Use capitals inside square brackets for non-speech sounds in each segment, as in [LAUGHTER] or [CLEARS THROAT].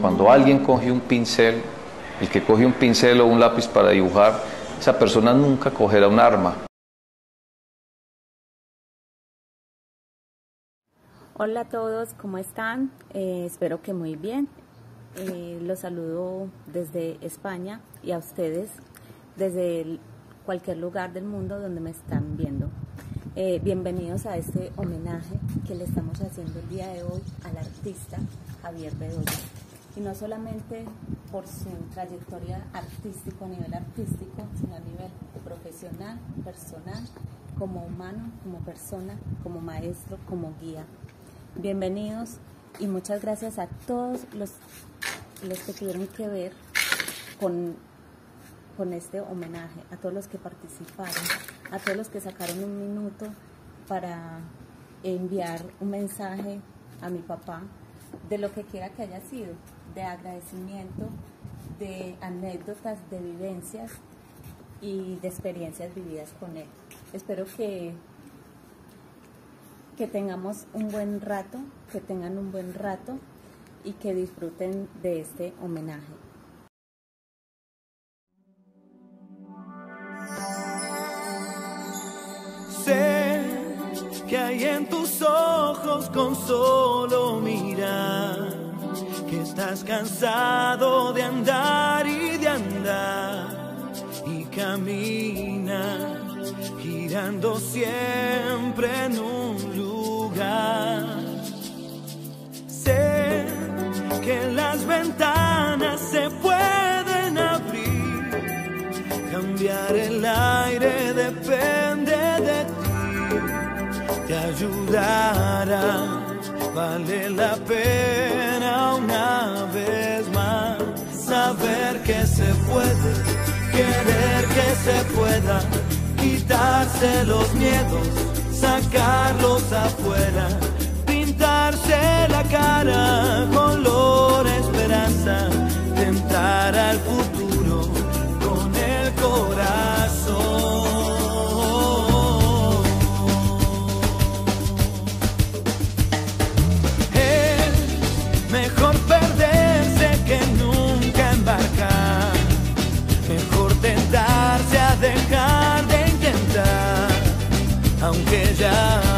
Cuando, alguien coge un pincel, el que coge un pincel o un lápiz para dibujar, esa persona nunca cogerá un arma. Hola a todos, ¿cómo están? Eh, espero que muy bien. Eh, los saludo desde España y a ustedes desde cualquier lugar del mundo donde me están viendo. Eh, bienvenidos a este homenaje que le estamos haciendo el día de hoy al artista Javier Bedoya. Y no solamente por su trayectoria artística a nivel artístico, sino a nivel profesional, personal, como humano, como persona, como maestro, como guía. Bienvenidos y muchas gracias a todos los, los que tuvieron que ver con, con este homenaje, a todos los que participaron, a todos los que sacaron un minuto para enviar un mensaje a mi papá de lo que quiera que haya sido, de agradecimiento, de anécdotas, de vivencias y de experiencias vividas con él. Espero que que tengamos un buen rato, que tengan un buen rato y que disfruten de este homenaje. Hay en tus ojos con solo mirar, que estás cansado de andar y de andar y camina girando siempre en un lugar. Sé que las ventanas se pueden abrir, cambiar el aire depende de ti, te ayudará, vale la pena una vez más saber que se puede, querer que se pueda quitarse los miedos, sacarlos afuera, pintarse la cara, color esperanza, aunque ya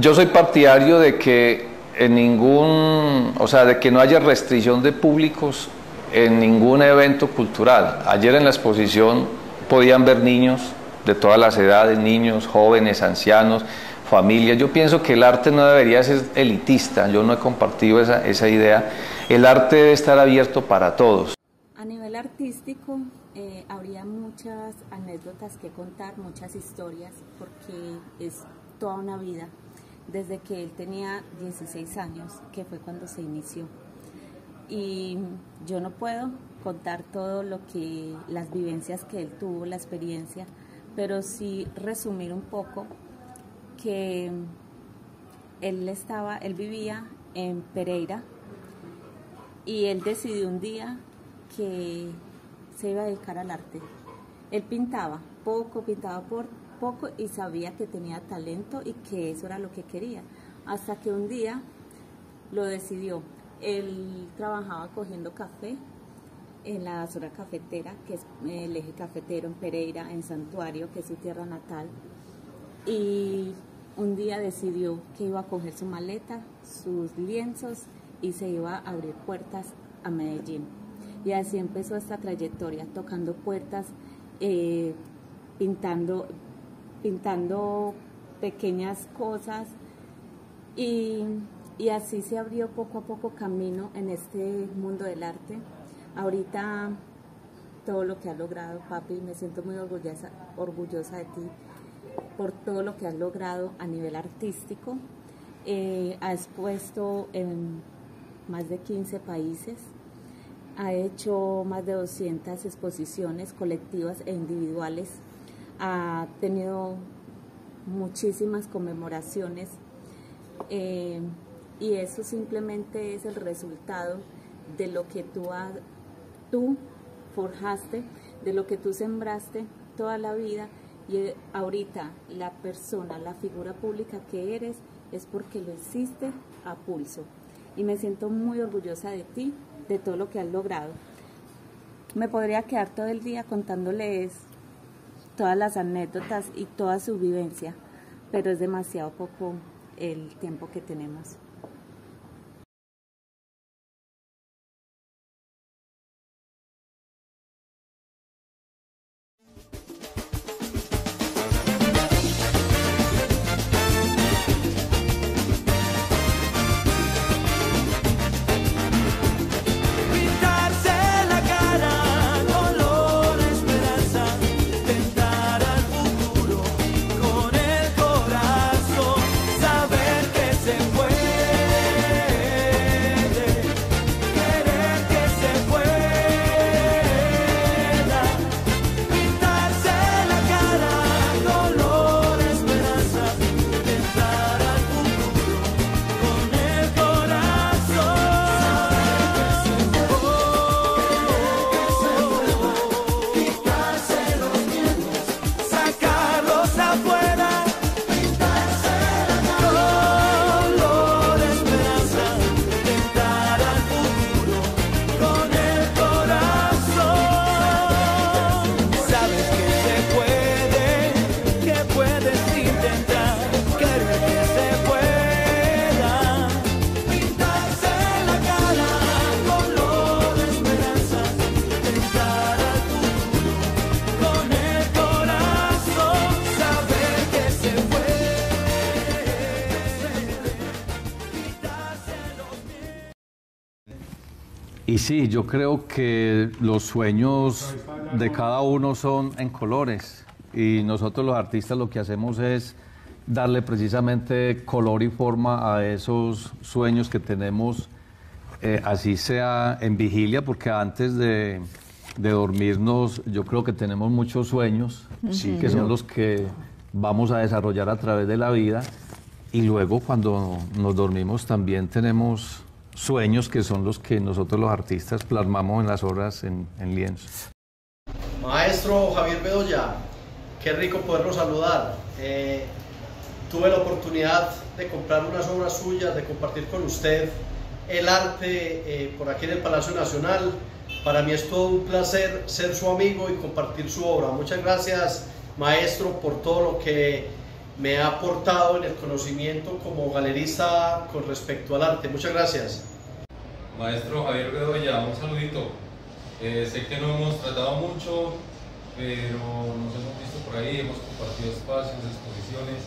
Yo soy partidario de que en ningún, o sea, de que no haya restricción de públicos en ningún evento cultural. Ayer en la exposición podían ver niños de todas las edades, niños, jóvenes, ancianos, familias. Yo pienso que el arte no debería ser elitista, yo no he compartido esa, esa idea. El arte debe estar abierto para todos. A nivel artístico, eh, habría muchas anécdotas que contar, muchas historias, porque es toda una vida, desde que él tenía 16 años, que fue cuando se inició. Y yo no puedo contar todo lo que, las vivencias que él tuvo, la experiencia, pero sí resumir un poco que él estaba, él vivía en Pereira y él decidió un día que se iba a dedicar al arte. Él pintaba poco, pintaba por poco y sabía que tenía talento y que eso era lo que quería. Hasta que un día lo decidió. Él trabajaba cogiendo café en la zona cafetera, que es el eje cafetero en Pereira, en Santuario, que es su tierra natal. Y un día decidió que iba a coger su maleta, sus lienzos y se iba a abrir puertas a Medellín. Y así empezó esta trayectoria, tocando puertas, eh, pintando, pintando pequeñas cosas y, y así se abrió poco a poco camino en este mundo del arte. Ahorita todo lo que has logrado, papi, me siento muy orgullosa, orgullosa de ti por todo lo que has logrado a nivel artístico. Eh, ha expuesto en más de 15 países, ha hecho más de 200 exposiciones colectivas e individuales, ha tenido muchísimas conmemoraciones eh, y eso simplemente es el resultado de lo que tú, tú forjaste, de lo que tú sembraste toda la vida y ahorita la persona, la figura pública que eres es porque lo hiciste a pulso. Y me siento muy orgullosa de ti, de todo lo que has logrado. Me podría quedar todo el día contándoles todas las anécdotas y toda su vivencia, pero es demasiado poco el tiempo que tenemos. Sí, yo creo que los sueños de cada uno son en colores y nosotros los artistas lo que hacemos es darle precisamente color y forma a esos sueños que tenemos, eh, así sea en vigilia, porque antes de, dormirnos yo creo que tenemos muchos sueños, que son los que vamos a desarrollar a través de la vida y luego cuando nos dormimos también tenemos sueños que son los que nosotros los artistas plasmamos en las obras en, lienzo. Maestro Javier Bedoya, qué rico poderlo saludar. Eh, tuve la oportunidad de comprar unas obras suyas, de compartir con usted el arte eh, por aquí en el Palacio Nacional. Para mí es todo un placer ser su amigo y compartir su obra. Muchas gracias, maestro, por todo lo que me ha aportado en el conocimiento como galerista con respecto al arte. Muchas gracias. Maestro Javier Bedoya, un saludito. Eh, sé que no hemos tratado mucho, pero nos hemos visto por ahí, hemos compartido espacios, exposiciones.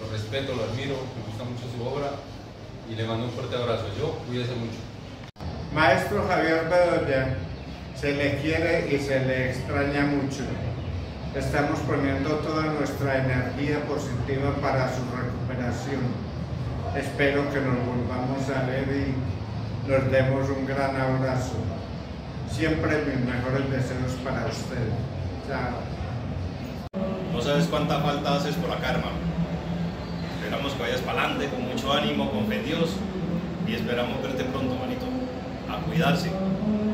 Lo respeto, lo admiro, me gusta mucho su obra y le mando un fuerte abrazo. Yo, cuídese mucho. Maestro Javier Bedoya, se le quiere y se le extraña mucho. Estamos poniendo toda nuestra energía positiva para su recuperación. Espero que nos volvamos a ver y nos demos un gran abrazo. Siempre mis mejores deseos para usted. Chao. No sabes cuánta falta haces por acá, hermano. Esperamos que vayas para adelante con mucho ánimo, con fe en Dios y esperamos verte pronto, manito. A cuidarse,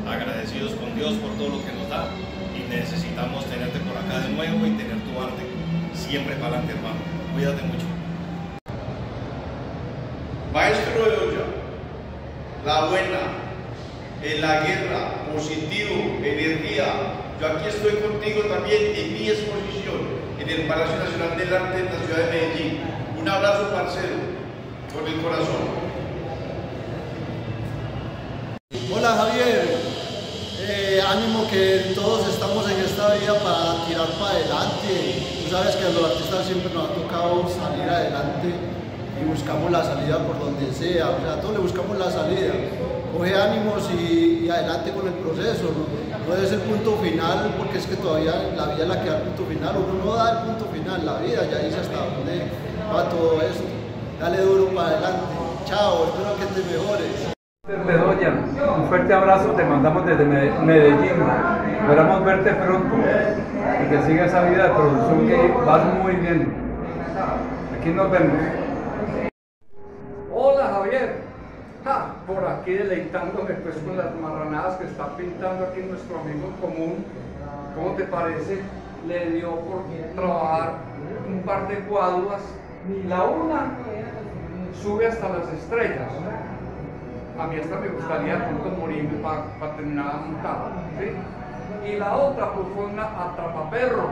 agradecidos con Dios por todo lo que nos da necesitamos tenerte por acá de nuevo y tener tu arte siempre para adelante, hermano. Cuídate mucho. Maestro de olla, la buena, en la guerra, positivo, energía. Yo aquí estoy contigo también en mi exposición en el Palacio Nacional del Arte en la ciudad de Medellín. Un abrazo, parcero, con el corazón. Hola Javier, Eh, ánimo que todos estamos en esta vida para tirar para adelante. Tú sabes que a los artistas siempre nos ha tocado salir adelante y buscamos la salida por donde sea, o sea, todos le buscamos la salida. Coge ánimos y, adelante con el proceso. No, no es el punto final porque es que todavía la vida la que da el punto final. Uno no da el punto final, la vida ya dice hasta dónde va todo esto. Dale duro para adelante. Chao, espero que te mejores. Bedoya, un fuerte abrazo te mandamos desde Me- Medellín. Esperamos verte pronto y que siga esa vida de producción que vas muy bien. Aquí nos vemos. Hola Javier. Ja, por aquí deleitándome pues con las marranadas que está pintando aquí nuestro amigo común. ¿Cómo te parece? Le dio por trabajar un par de cuadras. La una sube hasta las estrellas a mí hasta me gustaría de pronto morirme para terminar montado, ¿sí? Y la otra pues fue una atrapaperros,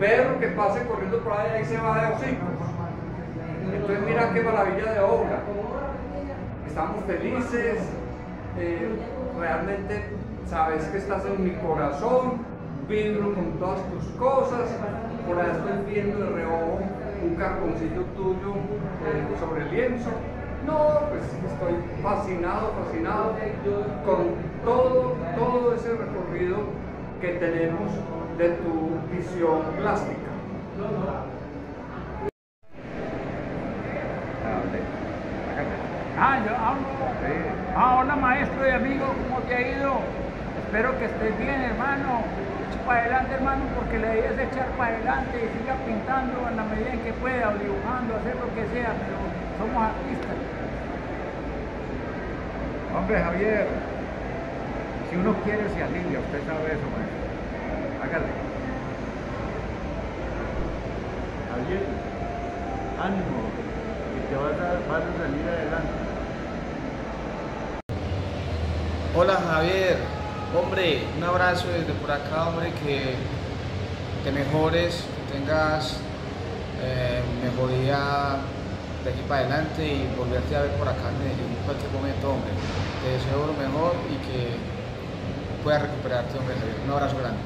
perro que pase corriendo por ahí y se va de hocicos. Entonces mira qué maravilla de obra. Estamos felices, eh, realmente sabes que estás en mi corazón, vibro con todas tus cosas, por ahí estoy viendo de reojo un carboncillo tuyo eh, sobre el lienzo. No, pues estoy fascinado, fascinado con todo, todo ese recorrido que tenemos de tu visión plástica. Ah, yo hola maestro y amigo, ¿cómo te ha ido? Espero que estés bien, hermano. Echa para adelante, hermano, porque la idea es echar para adelante y siga pintando en la medida en que pueda, dibujando, hacer lo que sea, pero somos artistas. Hombre, Javier, si uno quiere se alivia, usted sabe eso. Hágale. Javier, ánimo, que te vas a, vas a salir adelante. Hola Javier, hombre, un abrazo desde por acá, hombre, que te mejores, que tengas eh, mejoría de aquí para adelante y volverte a ver por acá en cualquier momento, hombre. Te deseo lo mejor y que puedas recuperarte, hombre, Javier. Un abrazo grande.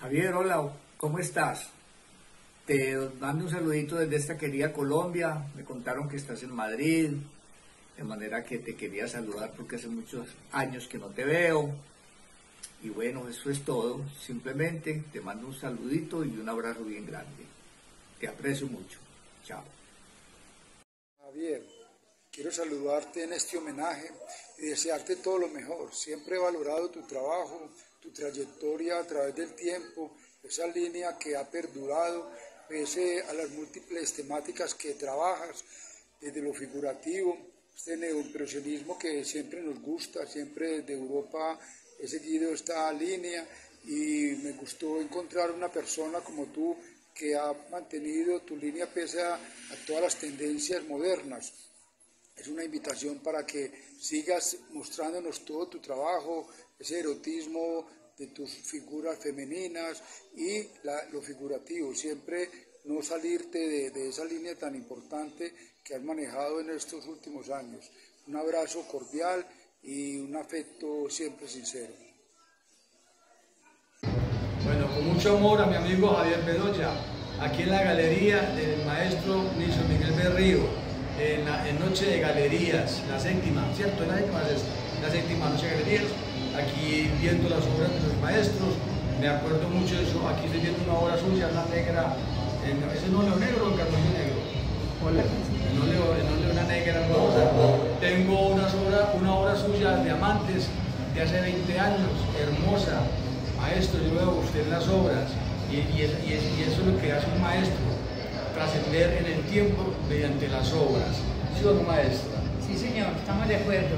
Javier, hola, ¿cómo estás? Te mando un saludito desde esta querida Colombia. Me contaron que estás en Madrid, de manera que te quería saludar porque hace muchos años que no te veo. Y bueno, eso es todo. Simplemente te mando un saludito y un abrazo bien grande. Te aprecio mucho. Chao. Javier, quiero saludarte en este homenaje y desearte todo lo mejor. Siempre he valorado tu trabajo, tu trayectoria a través del tiempo, esa línea que ha perdurado pese a las múltiples temáticas que trabajas, desde lo figurativo, este neoimpresionismo que siempre nos gusta, siempre desde Europa he seguido esta línea y me gustó encontrar una persona como tú que ha mantenido tu línea pese a, todas las tendencias modernas. Es una invitación para que sigas mostrándonos todo tu trabajo, ese erotismo de tus figuras femeninas y lo figurativo, siempre no salirte de, de esa línea tan importante que has manejado en estos últimos años. Un abrazo cordial y un afecto siempre sincero. Mucho amor a mi amigo Javier Bedoya, aquí en la galería del maestro Nilson Miguel Berrío, en, la, en Noche de Galerías, la séptima, ¿cierto? La séptima es la séptima Noche de Galerías, aquí viendo las obras de los maestros, me acuerdo mucho de eso, aquí estoy viendo una obra suya, una negra, en, ese no leo negro o en cartón negro. En óleo, óleo una negra rosa. Tengo una obra, una obra suya, Diamantes, de hace 20 años, hermosa. Maestro, yo veo usted en las obras y, y es- y es- y eso es lo que hace un maestro, trascender en el tiempo mediante las obras. ¿Sí o no, maestra? Sí, señor, estamos de acuerdo.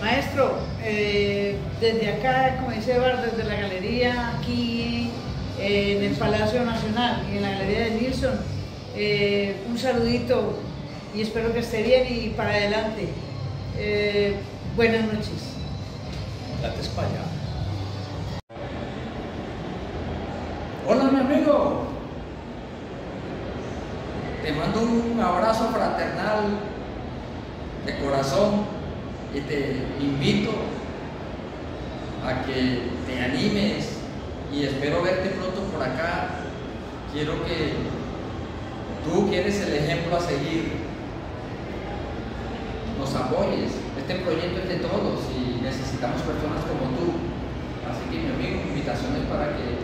Maestro, eh, desde acá, como dice Bar, desde la galería aquí eh, en el Palacio Nacional y en la galería de Nilsson, eh, un saludito y espero que esté bien y para adelante. Buenas noches. Date España. Hola mi amigo, te mando un abrazo fraternal de corazón Y te invito a que te animes y espero verte pronto por acá. Quiero que tú que eres el ejemplo a seguir, nos apoyes. Este proyecto es de todos y necesitamos personas como tú. Así que mi amigo, mi invitación es para que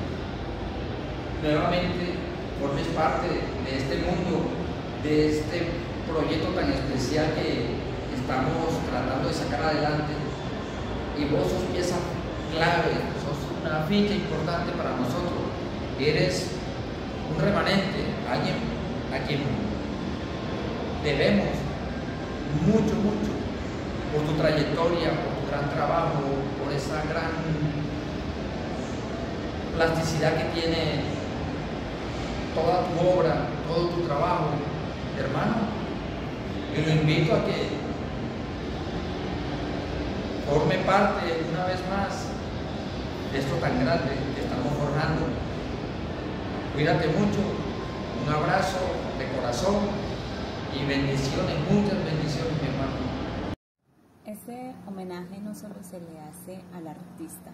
nuevamente formes parte de este mundo, de este proyecto tan especial que estamos tratando de sacar adelante. Y vos sos pieza clave, sos una ficha importante para nosotros. Eres un remanente, alguien a quien debemos mucho, mucho por tu trayectoria, por tu gran trabajo, por esa gran plasticidad que tiene toda tu obra, todo tu trabajo, hermano. Y lo invito a que forme parte una vez más de esto tan grande que estamos forjando. Cuídate mucho, un abrazo de corazón y bendiciones, muchas bendiciones, mi hermano. Este homenaje no solo se le hace al artista,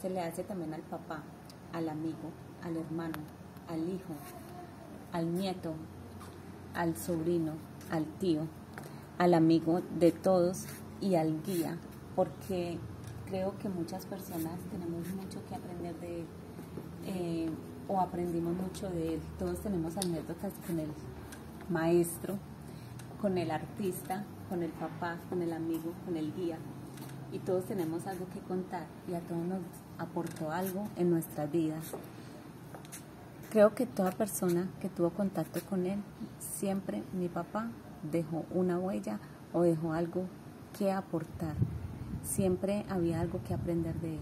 se le hace también al papá, al amigo, al hermano, al hijo, al nieto, al sobrino, al tío, al amigo de todos y al guía, porque creo que muchas personas tenemos mucho que aprender de él eh, o aprendimos mucho de él. Todos tenemos anécdotas con el maestro, con el artista, con el papá, con el amigo, con el guía. Y todos tenemos algo que contar y a todos nos aportó algo en nuestras vidas. Creo que toda persona que tuvo contacto con él, siempre mi papá dejó una huella o dejó algo que aportar. Siempre había algo que aprender de él.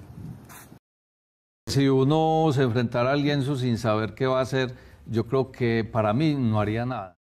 Si uno se enfrentara a alguien sin saber qué va a hacer, yo creo que para mí no haría nada.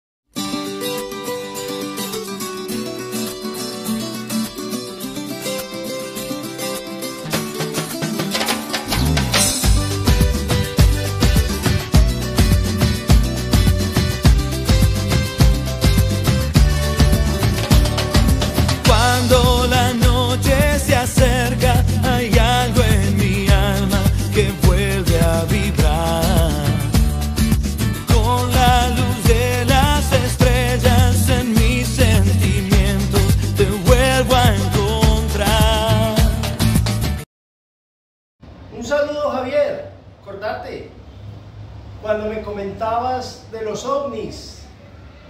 Cuando me comentabas de los ovnis,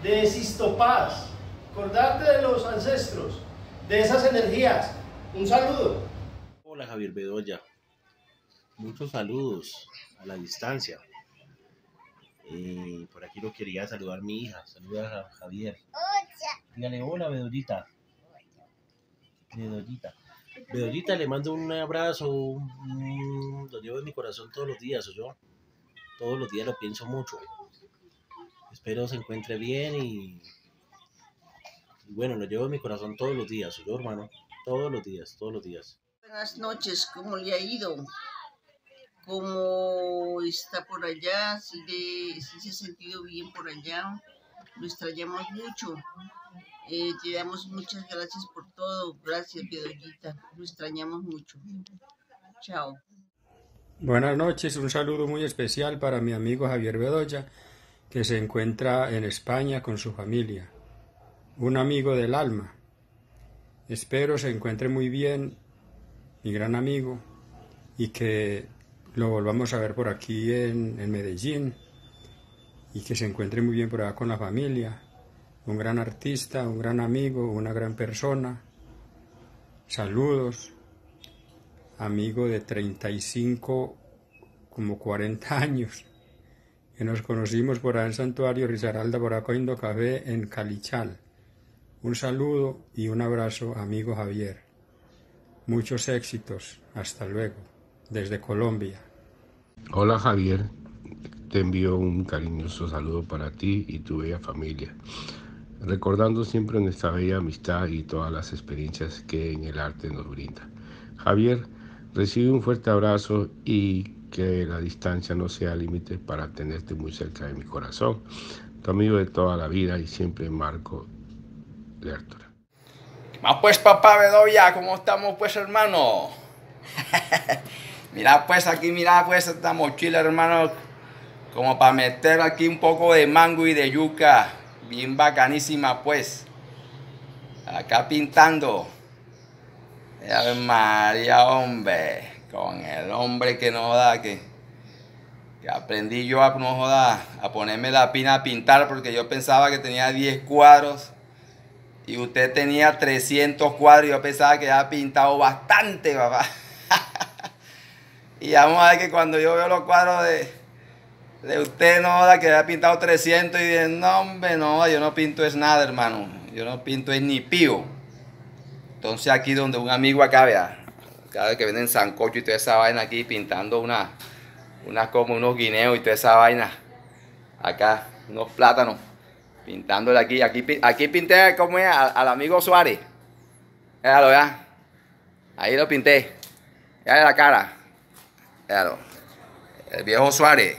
de Sistopaz, acordarte de los ancestros, de esas energías. Un saludo. Hola Javier Bedoya, muchos saludos a la distancia. Eh, por aquí lo quería saludar mi hija, saluda a Javier. Dígale hola Bedollita. Bedollita. Bedollita, le mando un abrazo, un- lo llevo en mi corazón todos los días, yo todos los días lo pienso mucho. Espero se encuentre bien y, bueno, lo llevo en mi corazón todos los días, yo hermano, todos los días, todos los días. Buenas noches, ¿cómo le ha ido? ¿Cómo está por allá? ¿Si, le, si se ha sentido bien por allá? Lo extrañamos mucho. Eh, te damos muchas gracias por todo. Gracias, Bedollita. Lo extrañamos mucho. Chao. Buenas noches, un saludo muy especial para mi amigo Javier Bedoya, que se encuentra en España con su familia. Un amigo del alma. Espero se encuentre muy bien, mi gran amigo, y que lo volvamos a ver por aquí en, Medellín, y que se encuentre muy bien por allá con la familia. Un gran artista, un gran amigo, una gran persona. Saludos amigo de 35, como 40 [LAUGHS] años, que nos conocimos por ahí en Santuario Risaralda, por acá en Café, en Calichal. Un saludo y un abrazo, amigo Javier. Muchos éxitos. Hasta luego. Desde Colombia. Hola Javier, te envío un cariñoso saludo para ti y tu bella familia, recordando siempre nuestra bella amistad y todas las experiencias que en el arte nos brinda. Javier, recibe un fuerte abrazo y que la distancia no sea límite para tenerte muy cerca de mi corazón. Tu amigo de toda la vida y siempre Marco Lertora. más pues papá Bedoya, ¿cómo estamos pues hermano? [LAUGHS] mira pues aquí, mira pues esta mochila hermano, como para meter aquí un poco de mango y de yuca, bien bacanísima pues. Acá pintando. Ya María, hombre, con el hombre que no da, que, que aprendí yo a, no joda, a ponerme la pina a pintar porque yo pensaba que tenía 10 cuadros y usted tenía 300 cuadros. Yo pensaba que había pintado bastante, papá. [LAUGHS] y vamos a ver que cuando yo veo los cuadros de, de usted, no que había pintado 300 y dije, no, hombre, no, yo no pinto es nada, hermano. Yo no pinto es ni pío. Entonces aquí donde un amigo acá, vea, cada vez que venden sancocho y toda esa vaina aquí pintando una, una como unos guineos y toda esa vaina. Acá, unos plátanos. Pintándole aquí. Aquí, aquí pinté como es al, amigo Suárez. Véalo, ya. Ahí lo pinté. De la cara. Véalo. El viejo Suárez.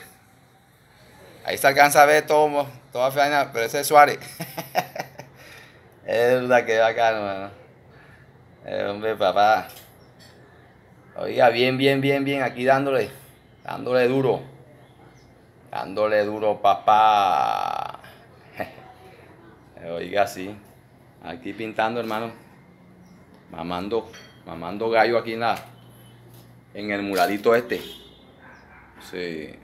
Ahí se alcanza a ver todo, toda faena, pero ese es Suárez. [LAUGHS] es verdad que bacano, mano. Eh, hombre, papá. Oiga, bien, bien, bien, bien. Aquí dándole. Dándole duro. Dándole duro, papá. [LAUGHS] Oiga, sí. Aquí pintando, hermano. Mamando, mamando gallo aquí en la, en el muralito este. Sí.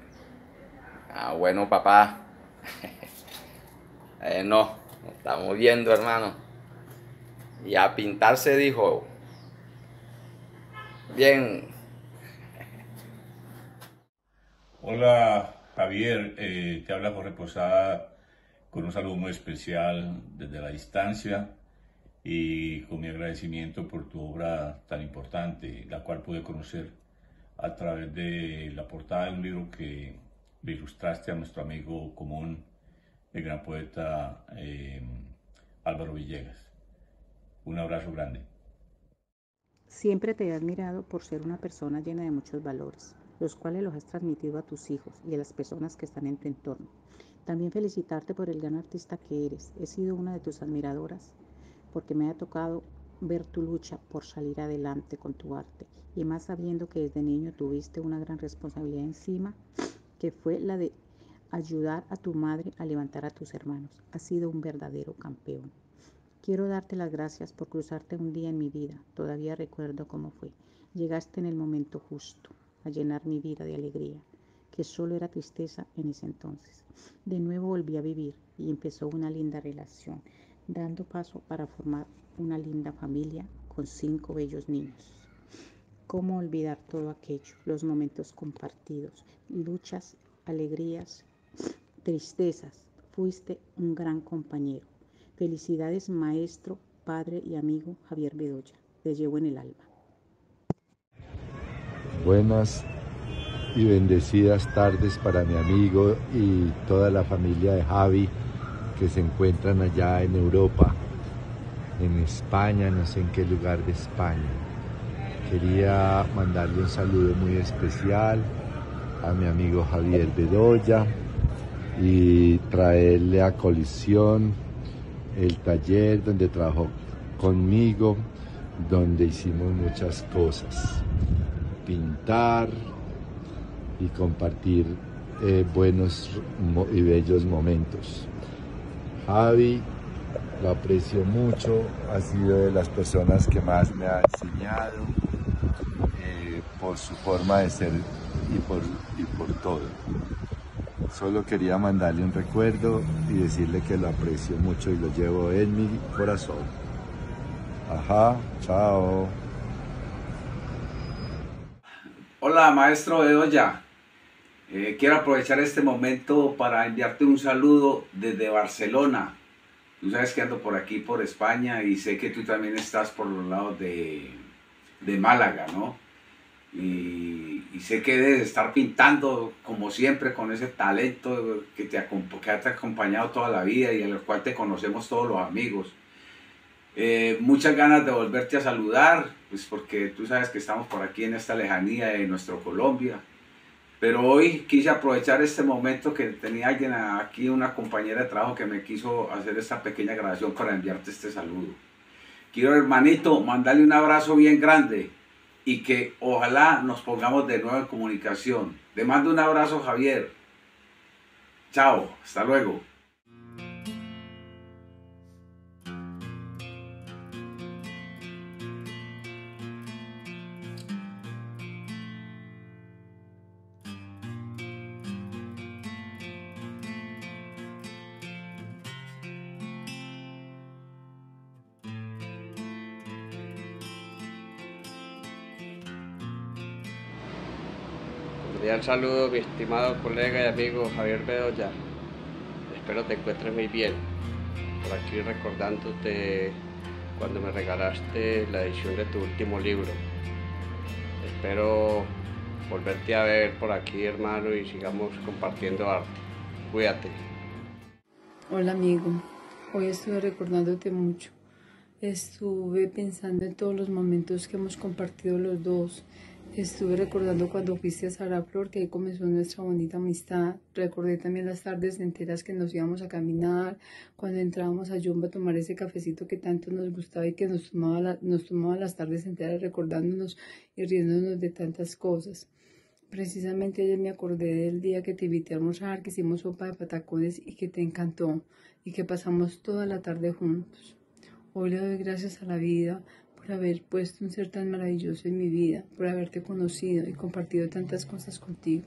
Ah, bueno, papá. [LAUGHS] eh, no, estamos viendo, hermano. Y a pintar se dijo. Bien. Hola, Javier. Eh, te habla Jorge Posada con un saludo muy especial desde la distancia y con mi agradecimiento por tu obra tan importante, la cual pude conocer a través de la portada de un libro que le ilustraste a nuestro amigo común, el gran poeta eh, Álvaro Villegas. Un abrazo grande. Siempre te he admirado por ser una persona llena de muchos valores, los cuales los has transmitido a tus hijos y a las personas que están en tu entorno. También felicitarte por el gran artista que eres. He sido una de tus admiradoras porque me ha tocado ver tu lucha por salir adelante con tu arte y más sabiendo que desde niño tuviste una gran responsabilidad encima que fue la de ayudar a tu madre a levantar a tus hermanos. Has sido un verdadero campeón. Quiero darte las gracias por cruzarte un día en mi vida. Todavía recuerdo cómo fue. Llegaste en el momento justo a llenar mi vida de alegría que solo era tristeza en ese entonces. De nuevo volví a vivir y empezó una linda relación, dando paso para formar una linda familia con cinco bellos niños. ¿Cómo olvidar todo aquello? Los momentos compartidos, luchas, alegrías, tristezas. Fuiste un gran compañero. Felicidades, maestro, padre y amigo Javier Bedoya. Te llevo en el alma. Buenas y bendecidas tardes para mi amigo y toda la familia de Javi que se encuentran allá en Europa, en España, no sé en qué lugar de España. Quería mandarle un saludo muy especial a mi amigo Javier Bedoya y traerle a colisión el taller donde trabajó conmigo, donde hicimos muchas cosas. Pintar, y compartir eh, buenos y bellos momentos. Javi, lo aprecio mucho, ha sido de las personas que más me ha enseñado eh, por su forma de ser y por, y por todo. Solo quería mandarle un recuerdo y decirle que lo aprecio mucho y lo llevo en mi corazón. Ajá, chao. Hola, maestro Bedoya. Eh, quiero aprovechar este momento para enviarte un saludo desde Barcelona. Tú sabes que ando por aquí, por España, y sé que tú también estás por los lados de, de Málaga, ¿no? Y, sé que debes estar pintando, como siempre, con ese talento que te, que ha acompañado toda la vida y al cual te conocemos todos los amigos. Eh, muchas ganas de volverte a saludar, pues porque tú sabes que estamos por aquí en esta lejanía de nuestro Colombia pero hoy quise aprovechar este momento que tenía alguien aquí, una compañera de trabajo que me quiso hacer esta pequeña grabación para enviarte este saludo. quiero hermanito mandarle un abrazo bien grande y que ojalá nos pongamos de nuevo en comunicación. Le mando un abrazo Javier. Chao, hasta luego. Saludo, mi estimado colega y amigo Javier Bedoya. Espero te encuentres muy bien. Por aquí recordándote cuando me regalaste la edición de tu último libro. Espero volverte a ver por aquí, hermano, y sigamos compartiendo arte. Cuídate. Hola, amigo. Hoy estuve recordándote mucho. Estuve pensando en todos los momentos que hemos compartido los dos Estuve recordando cuando fuiste a Sara Flor, que ahí comenzó nuestra bonita amistad. Recordé también las tardes enteras que nos íbamos a caminar, cuando entrábamos a Jumbo a tomar ese cafecito que tanto nos gustaba y que nos tomaba, nos tomaba las tardes enteras recordándonos y riéndonos de tantas cosas. Precisamente ayer me acordé del día que te invité a almorzar, que hicimos sopa de patacones y que te encantó y que pasamos toda la tarde juntos. Hoy le doy gracias a la vida por haber puesto un ser tan maravilloso en mi vida, por haberte conocido y compartido tantas cosas contigo.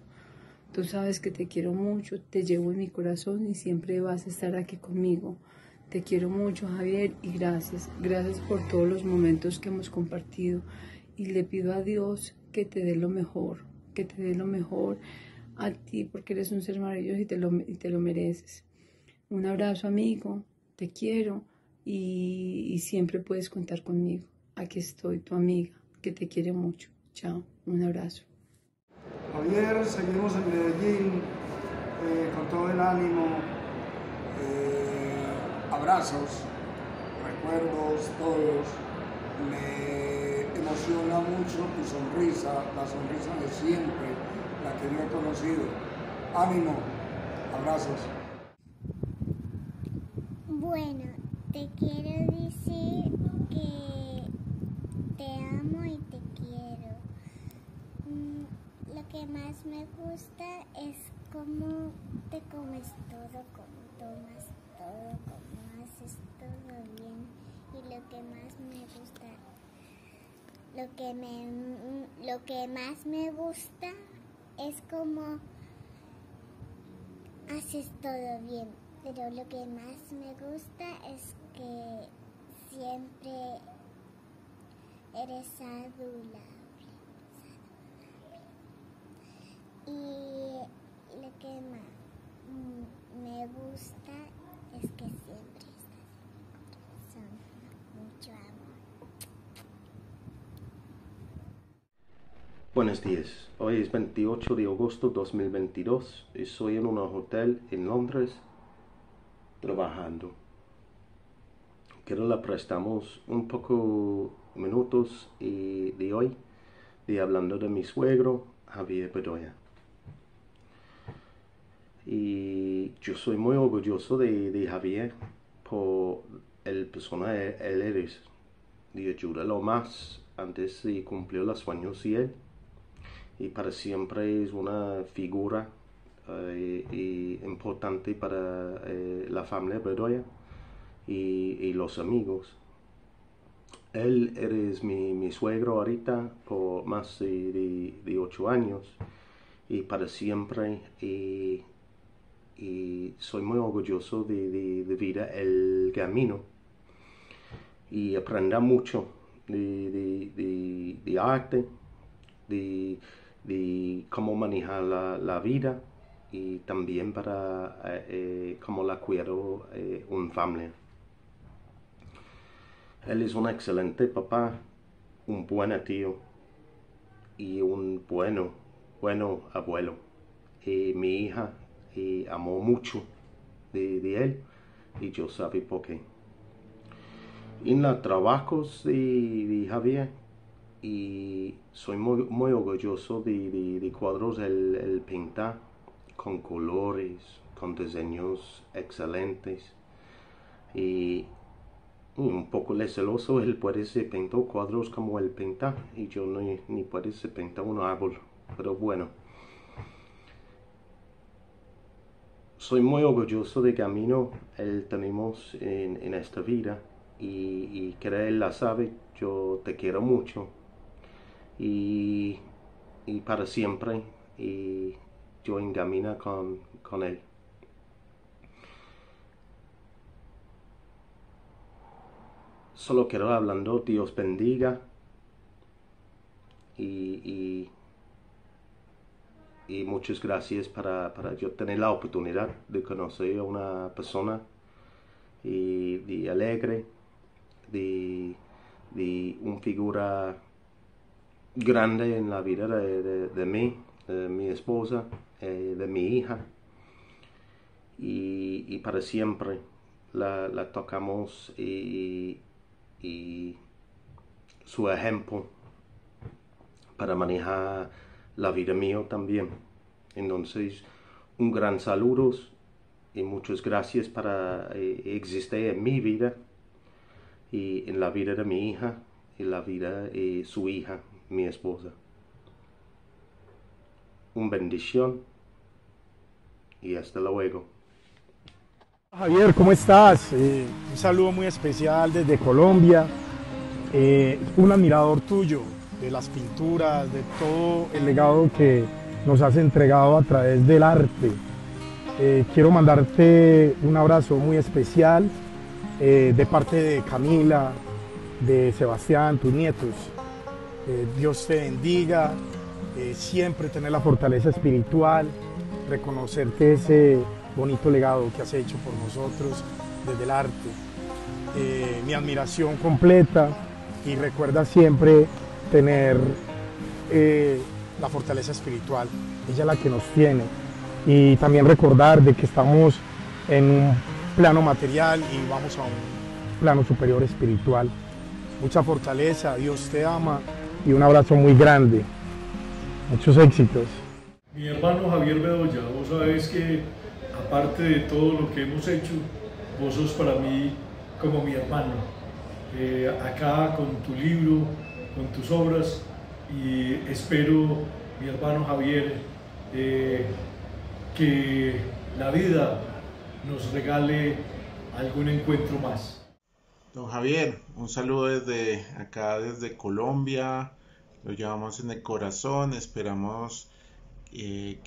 Tú sabes que te quiero mucho, te llevo en mi corazón y siempre vas a estar aquí conmigo. Te quiero mucho, Javier, y gracias. Gracias por todos los momentos que hemos compartido. Y le pido a Dios que te dé lo mejor, que te dé lo mejor a ti, porque eres un ser maravilloso y te lo, y te lo mereces. Un abrazo, amigo. Te quiero y, y siempre puedes contar conmigo. Aquí estoy, tu amiga, que te quiere mucho. Chao, un abrazo. Javier, seguimos en Medellín eh, con todo el ánimo, eh, abrazos, recuerdos, todos. Me emociona mucho tu sonrisa, la sonrisa de siempre, la que yo he conocido. Ánimo, abrazos. Bueno, te quiero decir que te amo y te quiero. Mm, lo que más me gusta es cómo te comes todo, cómo tomas todo, cómo haces todo bien. Y lo que más me gusta, lo que, me, lo que más me gusta es cómo haces todo bien. Pero lo que más me gusta es que siempre eres adulable. Y lo que más me gusta es que siempre estás en mi corazón. Mucho amor. Buenos días. Hoy es 28 de agosto 2022 y estoy en un hotel en Londres trabajando. Quiero le prestamos un poco minutos y de hoy, de hablando de mi suegro, Javier Bedoya. Y yo soy muy orgulloso de, de Javier por el persona él eres. De ayudarlo más antes de cumplir los sueños y él. Y para siempre es una figura eh, y importante para eh, la familia Bedoya y, y los amigos. Él eres mi, mi suegro ahorita por más de, de, ocho años y para siempre y, y soy muy orgulloso de, de, de el camino y aprender mucho de, de, arte, de, de, cómo manejar la, la, vida y también para eh, eh, cómo la cuido eh, un familia. Él es un excelente papá, un buen tío y un bueno, bueno abuelo. Y mi hija y amó mucho de, de, él y yo sabía por qué. En los trabajos de, de Javier y soy muy, muy orgulloso de, de, de cuadros el, el pintar con colores, con diseños excelentes y un poco celoso, él puede ser pintar cuadros como él pinta y yo ni, ni puede ser pintar un árbol, pero bueno. Soy muy orgulloso de camino él tenemos en, en esta vida. Y, y que él la sabe, yo te quiero mucho. Y, y para siempre y yo encamina con, con él. Solo quiero hablando, Dios bendiga. Y, y, y muchas gracias para, para, yo tener la oportunidad de conocer a una persona y, de alegre, de, de una figura grande en la vida de, de, de mí, de mi esposa, eh, de mi hija. Y, y para siempre la, la tocamos y, y su ejemplo para manejar la vida mío también. Entonces, un gran saludo y muchas gracias para eh, existir en mi vida y en la vida de mi hija y la vida de su hija, mi esposa. Un bendición y hasta luego. Javier, ¿cómo estás? Eh, un saludo muy especial desde Colombia. Eh, un admirador tuyo de las pinturas, de todo el legado que nos has entregado a través del arte. Eh, quiero mandarte un abrazo muy especial eh, de parte de Camila, de Sebastián, tus nietos. Eh, Dios te bendiga, siempre tener la fortaleza espiritual, reconocerte ese bonito legado que has hecho por nosotros desde el arte. Mi admiración completa y recuerda siempre tener eh, la fortaleza espiritual, ella es la que nos tiene. Y también recordar de que estamos en un plano material y vamos a un plano superior espiritual. Mucha fortaleza, Dios te ama y un abrazo muy grande. Muchos éxitos. Mi hermano Javier Bedoya, vos sabés que aparte de todo lo que hemos hecho, vos sos para mí como mi hermano. Eh, acá con tu libro, con tus obras y espero, mi hermano Javier, eh, que la vida nos regale algún encuentro más. Don Javier, un saludo desde acá, desde Colombia. Lo llevamos en el corazón. Esperamos eh,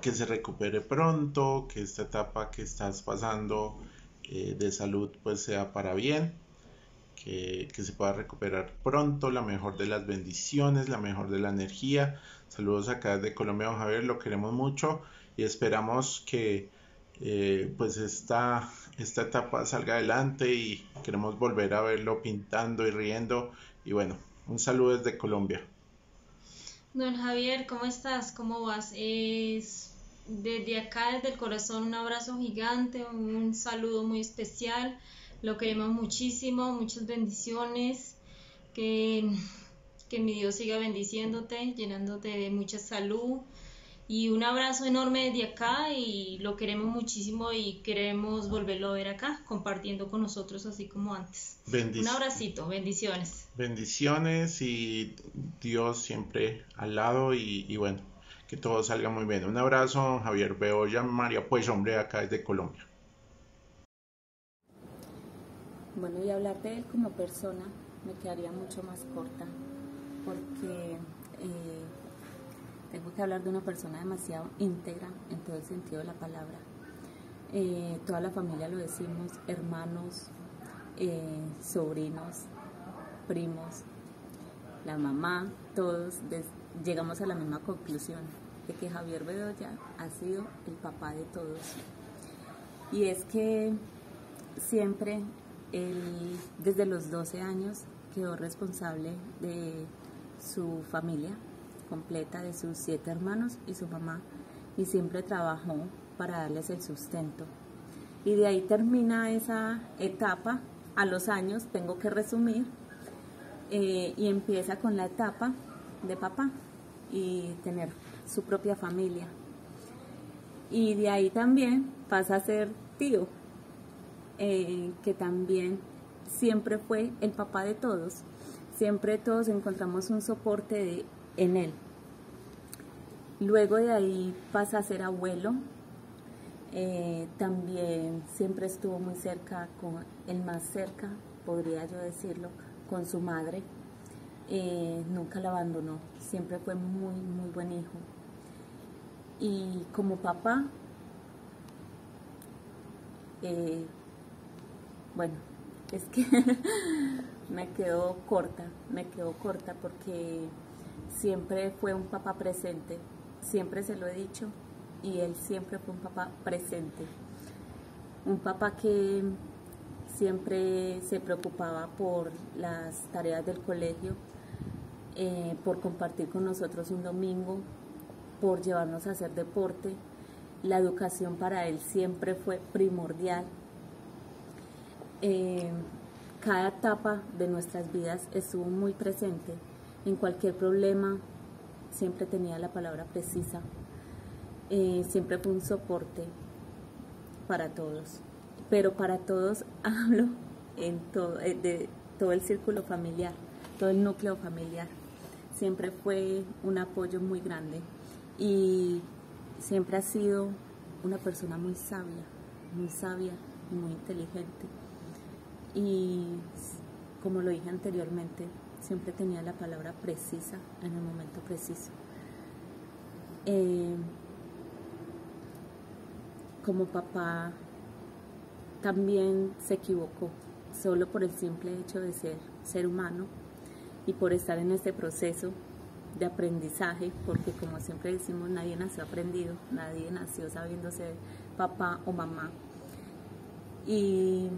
que, se recupere pronto, que esta etapa que estás pasando eh, de salud pues sea para bien. Que, se pueda recuperar pronto, la mejor de las bendiciones, la mejor de la energía. Saludos acá desde Colombia, don Javier, lo queremos mucho y esperamos que eh, pues esta, esta etapa salga adelante y queremos volver a verlo pintando y riendo. Y bueno, un saludo desde Colombia. Don Javier, ¿cómo estás? ¿Cómo vas? Es desde acá, desde el corazón, un abrazo gigante, un saludo muy especial. Lo queremos muchísimo, muchas bendiciones. Que, que mi Dios siga bendiciéndote, llenándote de mucha salud, y un abrazo enorme desde acá y lo queremos muchísimo y queremos volverlo a ver acá, compartiendo con nosotros así como antes. Bendic un abracito, bendiciones. Bendiciones y Dios siempre al lado y, y, bueno, que todo salga muy bien. Un abrazo, Javier Beoya, María Pues, hombre, acá desde Colombia. Bueno, y hablar de él como persona me quedaría mucho más corta, porque... Eh, tengo que hablar de una persona demasiado íntegra en todo el sentido de la palabra. Eh, toda la familia lo decimos, hermanos, eh, sobrinos, primos, la mamá, todos llegamos a la misma conclusión de que Javier Bedoya ha sido el papá de todos. Y es que siempre él, desde los 12 años, quedó responsable de su familia, completa de sus siete hermanos y su mamá y siempre trabajó para darles el sustento. Y de ahí termina esa etapa, a los años tengo que resumir, eh, y empieza con la etapa de papá y tener su propia familia. Y de ahí también pasa a ser tío, eh, que también siempre fue el papá de todos. Siempre todos encontramos un soporte en él. Luego de ahí pasa a ser abuelo. Eh, también siempre estuvo muy cerca, con el más cerca, podría yo decirlo, con su madre. Eh, nunca la abandonó, siempre fue muy, muy buen hijo. Y como papá, bueno, es que [LAUGHS] me quedo corta, me quedo corta porque siempre fue un papá presente, siempre se lo he dicho y él siempre fue un papá presente, un papá que siempre se preocupaba por las tareas del colegio, eh, por compartir con nosotros un domingo, por llevarnos a hacer deporte. La educación para él siempre fue primordial. Eh, cada etapa de nuestras vidas estuvo muy presente. En cualquier problema siempre tenía la palabra precisa. Eh, siempre fue un soporte para todos pero para todos [LAUGHS] hablo eh, de todo el círculo familiar, todo el núcleo familiar. Siempre fue un apoyo muy grande y siempre ha sido una persona muy sabia, muy sabia y muy inteligente. Y como lo dije anteriormente, siempre tenía la palabra precisa en el momento preciso. Eh, como papá también se equivocó, solo por el simple hecho de ser ser humano y por estar en este proceso de aprendizaje, porque como siempre decimos, nadie nació aprendido, nadie nació sabiendo ser papá o mamá. Y,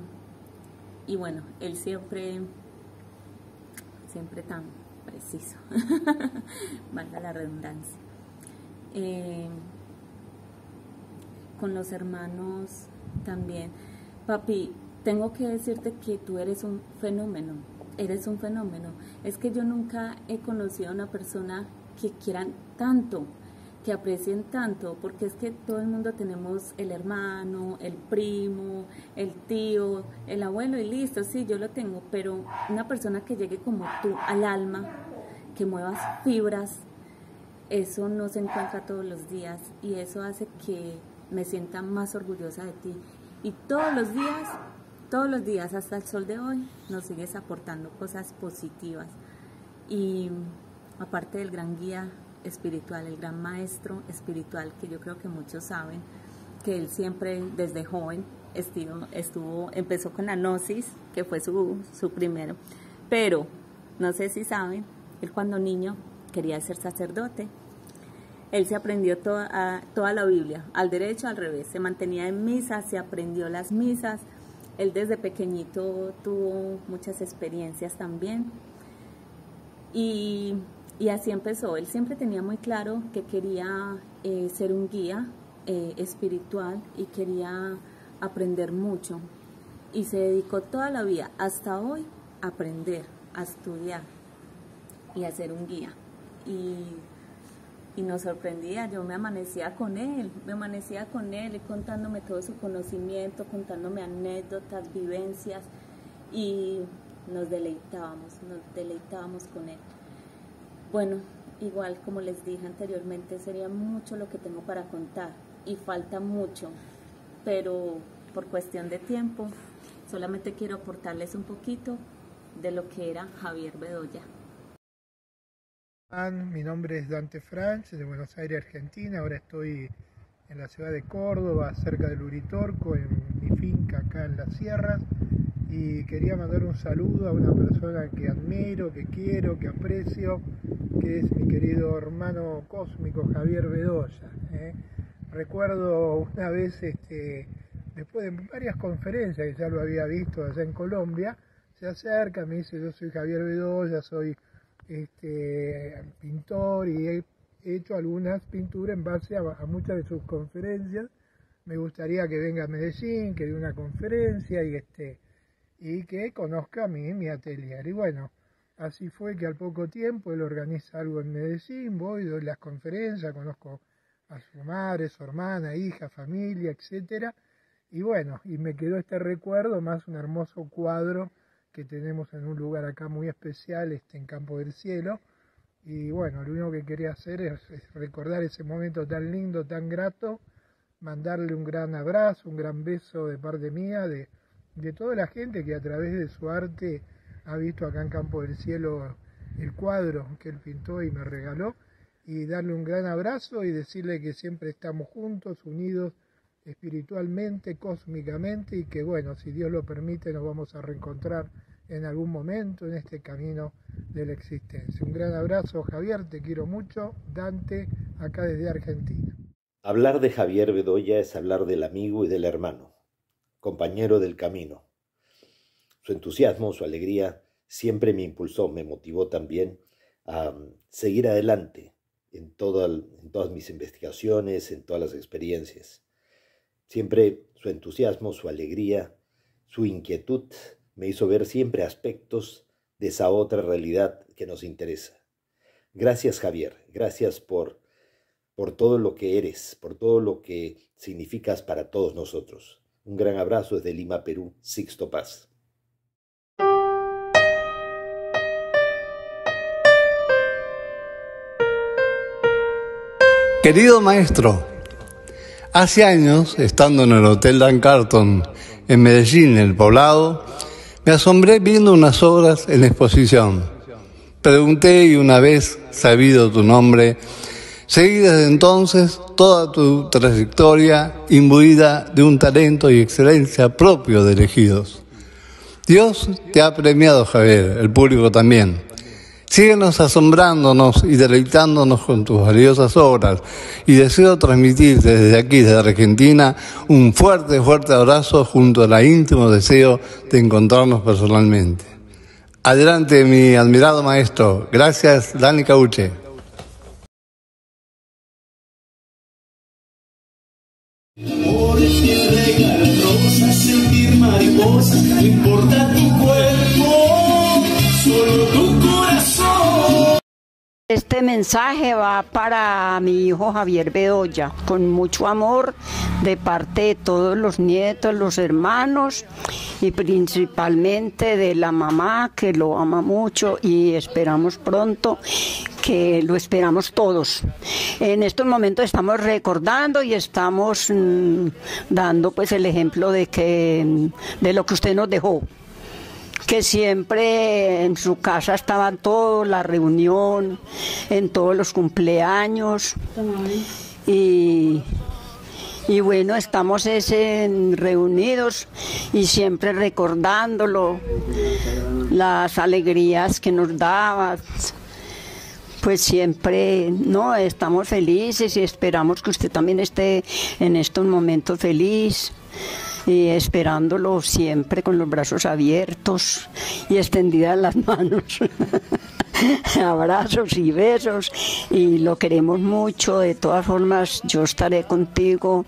y bueno, él siempre, siempre tan preciso, [LAUGHS] valga la redundancia. Eh, con los hermanos también papi, tengo que decirte que tú eres un fenómeno, eres un fenómeno. Es que yo nunca he conocido a una persona que quieran tanto, que aprecien tanto, porque es que todo el mundo tenemos el hermano, el primo, el tío, el abuelo y listo, sí, yo lo tengo, pero una persona que llegue como tú al alma, que muevas fibras, eso no se encuentra todos los días y eso hace que me sienta más orgullosa de ti y todos los días, todos los días hasta el sol de hoy, nos sigues aportando cosas positivas. Y aparte del gran guía espiritual, el gran maestro espiritual, que yo creo que muchos saben, que él siempre desde joven estuvo, estuvo empezó con la gnosis, que fue su, su primero, pero no sé si saben, él cuando niño quería ser sacerdote él se aprendió toda, toda la Biblia, al derecho, al revés. Se mantenía en misa, se aprendió las misas. Él desde pequeñito tuvo muchas experiencias también. Y, así empezó. Él siempre tenía muy claro que quería eh, ser un guía eh, espiritual y quería aprender mucho. Y se dedicó toda la vida, hasta hoy, a aprender, a estudiar y a ser un guía. Y y nos sorprendía, yo me amanecía con él, me amanecía con él contándome todo su conocimiento, contándome anécdotas, vivencias y nos deleitábamos, nos deleitábamos con él. Bueno, igual como les dije anteriormente, sería mucho lo que tengo para contar y falta mucho, pero por cuestión de tiempo solamente quiero aportarles un poquito de lo que era Javier Bedoya. Mi nombre es Dante Franch, de Buenos Aires, Argentina. Ahora estoy en la ciudad de Córdoba, cerca del Uritorco, en mi finca acá en las sierras. Y quería mandar un saludo a una persona que admiro, que quiero, que aprecio, que es mi querido hermano cósmico Javier Bedoya. ¿eh? Recuerdo una vez, este, después de varias conferencias que ya lo había visto allá en Colombia, se acerca, me dice, yo soy Javier Bedoya, soy este, pintor y he hecho algunas pinturas en base a, muchas de sus conferencias. Me gustaría que venga a Medellín, que dé una conferencia y, este, y que conozca mi, mi atelier. Y bueno, así fue que al poco tiempo él organiza algo en Medellín, voy, doy las conferencias, conozco a su madre, su hermana, hija, familia, etcétera. Y bueno, y me quedó este recuerdo, más un hermoso cuadro que tenemos en un lugar acá muy especial, este, en Campo del Cielo. Y bueno, lo único que quería hacer es, recordar ese momento tan lindo, tan grato, mandarle un gran abrazo, un gran beso de parte mía, de, de toda la gente que a través de su arte ha visto acá en Campo del Cielo el cuadro que él pintó y me regaló y darle un gran abrazo y decirle que siempre estamos juntos, unidos espiritualmente, cósmicamente y que bueno, si Dios lo permite nos vamos a reencontrar en algún momento en este camino de la existencia. Un gran abrazo Javier, te quiero mucho, Dante, acá desde Argentina. Hablar de Javier Bedoya es hablar del amigo y del hermano, compañero del camino. Su entusiasmo, su alegría siempre me impulsó, me motivó también a seguir adelante, en, en todas mis investigaciones, en todas las experiencias. Siempre su entusiasmo, su alegría, su inquietud me hizo ver siempre aspectos de esa otra realidad que nos interesa. Gracias Javier, gracias por, por todo lo que eres, por todo lo que significas para todos nosotros. Un gran abrazo desde Lima, Perú, Sixto Paz. Querido maestro, hace años, estando en el Hotel Dan Carton en Medellín, el poblado, me asombré viendo unas obras en exposición. Pregunté y una vez sabido tu nombre, seguí desde entonces toda tu trayectoria imbuida de un talento y excelencia propio de elegidos. Dios te ha premiado, Javier, el público también. Síguenos asombrándonos y deleitándonos con tus valiosas obras y deseo transmitirte desde aquí, desde Argentina, un fuerte, fuerte abrazo junto al íntimo deseo de encontrarnos personalmente. Adelante, mi admirado maestro. Gracias, Dani Cauche. Este mensaje va para mi hijo Javier Bedoya, con mucho amor de parte de todos los nietos, los hermanos y principalmente de la mamá que lo ama mucho y esperamos pronto que lo esperamos todos. En estos momentos estamos recordando y estamos mm, dando pues el ejemplo de que de lo que usted nos dejó que siempre en su casa estaban todos, la reunión, en todos los cumpleaños. Y, y bueno, estamos reunidos y siempre recordándolo, las alegrías que nos daba. Pues siempre, no, estamos felices y esperamos que usted también esté en estos momentos feliz y esperándolo siempre con los brazos abiertos y extendidas las [LAUGHS] manos. Abrazos y besos y lo queremos mucho. De todas formas, yo estaré contigo.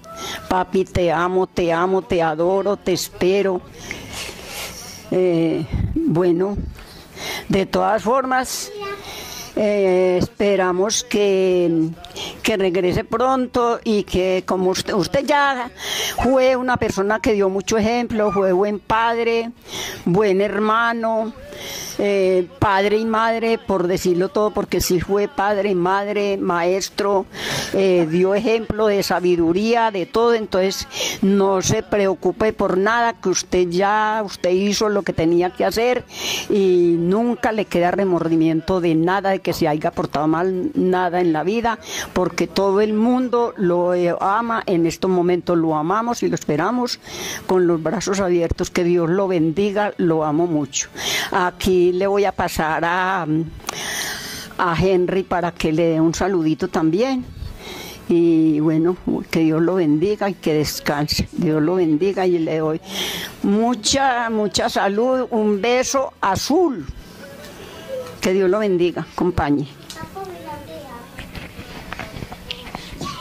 Papi, te amo, te amo, te adoro, te espero. Eh, bueno, de todas formas, eh, esperamos que, que, regrese pronto y que como usted, usted ya fue una persona que dio mucho ejemplo, fue buen padre, buen hermano, eh, padre y madre, por decirlo todo, porque sí fue padre y madre, maestro, eh, dio ejemplo de sabiduría, de todo, entonces no se preocupe por nada, que usted ya, usted hizo lo que tenía que hacer y nunca le queda remordimiento de nada, de que se haya portado mal nada en la vida, porque todo el mundo lo ama, en estos momentos lo amamos y lo esperamos con los brazos abiertos, que Dios lo bendiga, lo amo mucho. Aquí le voy a pasar a, a Henry para que le dé un saludito también. Y bueno, que Dios lo bendiga y que descanse. Dios lo bendiga y le doy mucha, mucha salud, un beso azul. Que Dios lo bendiga, compañe.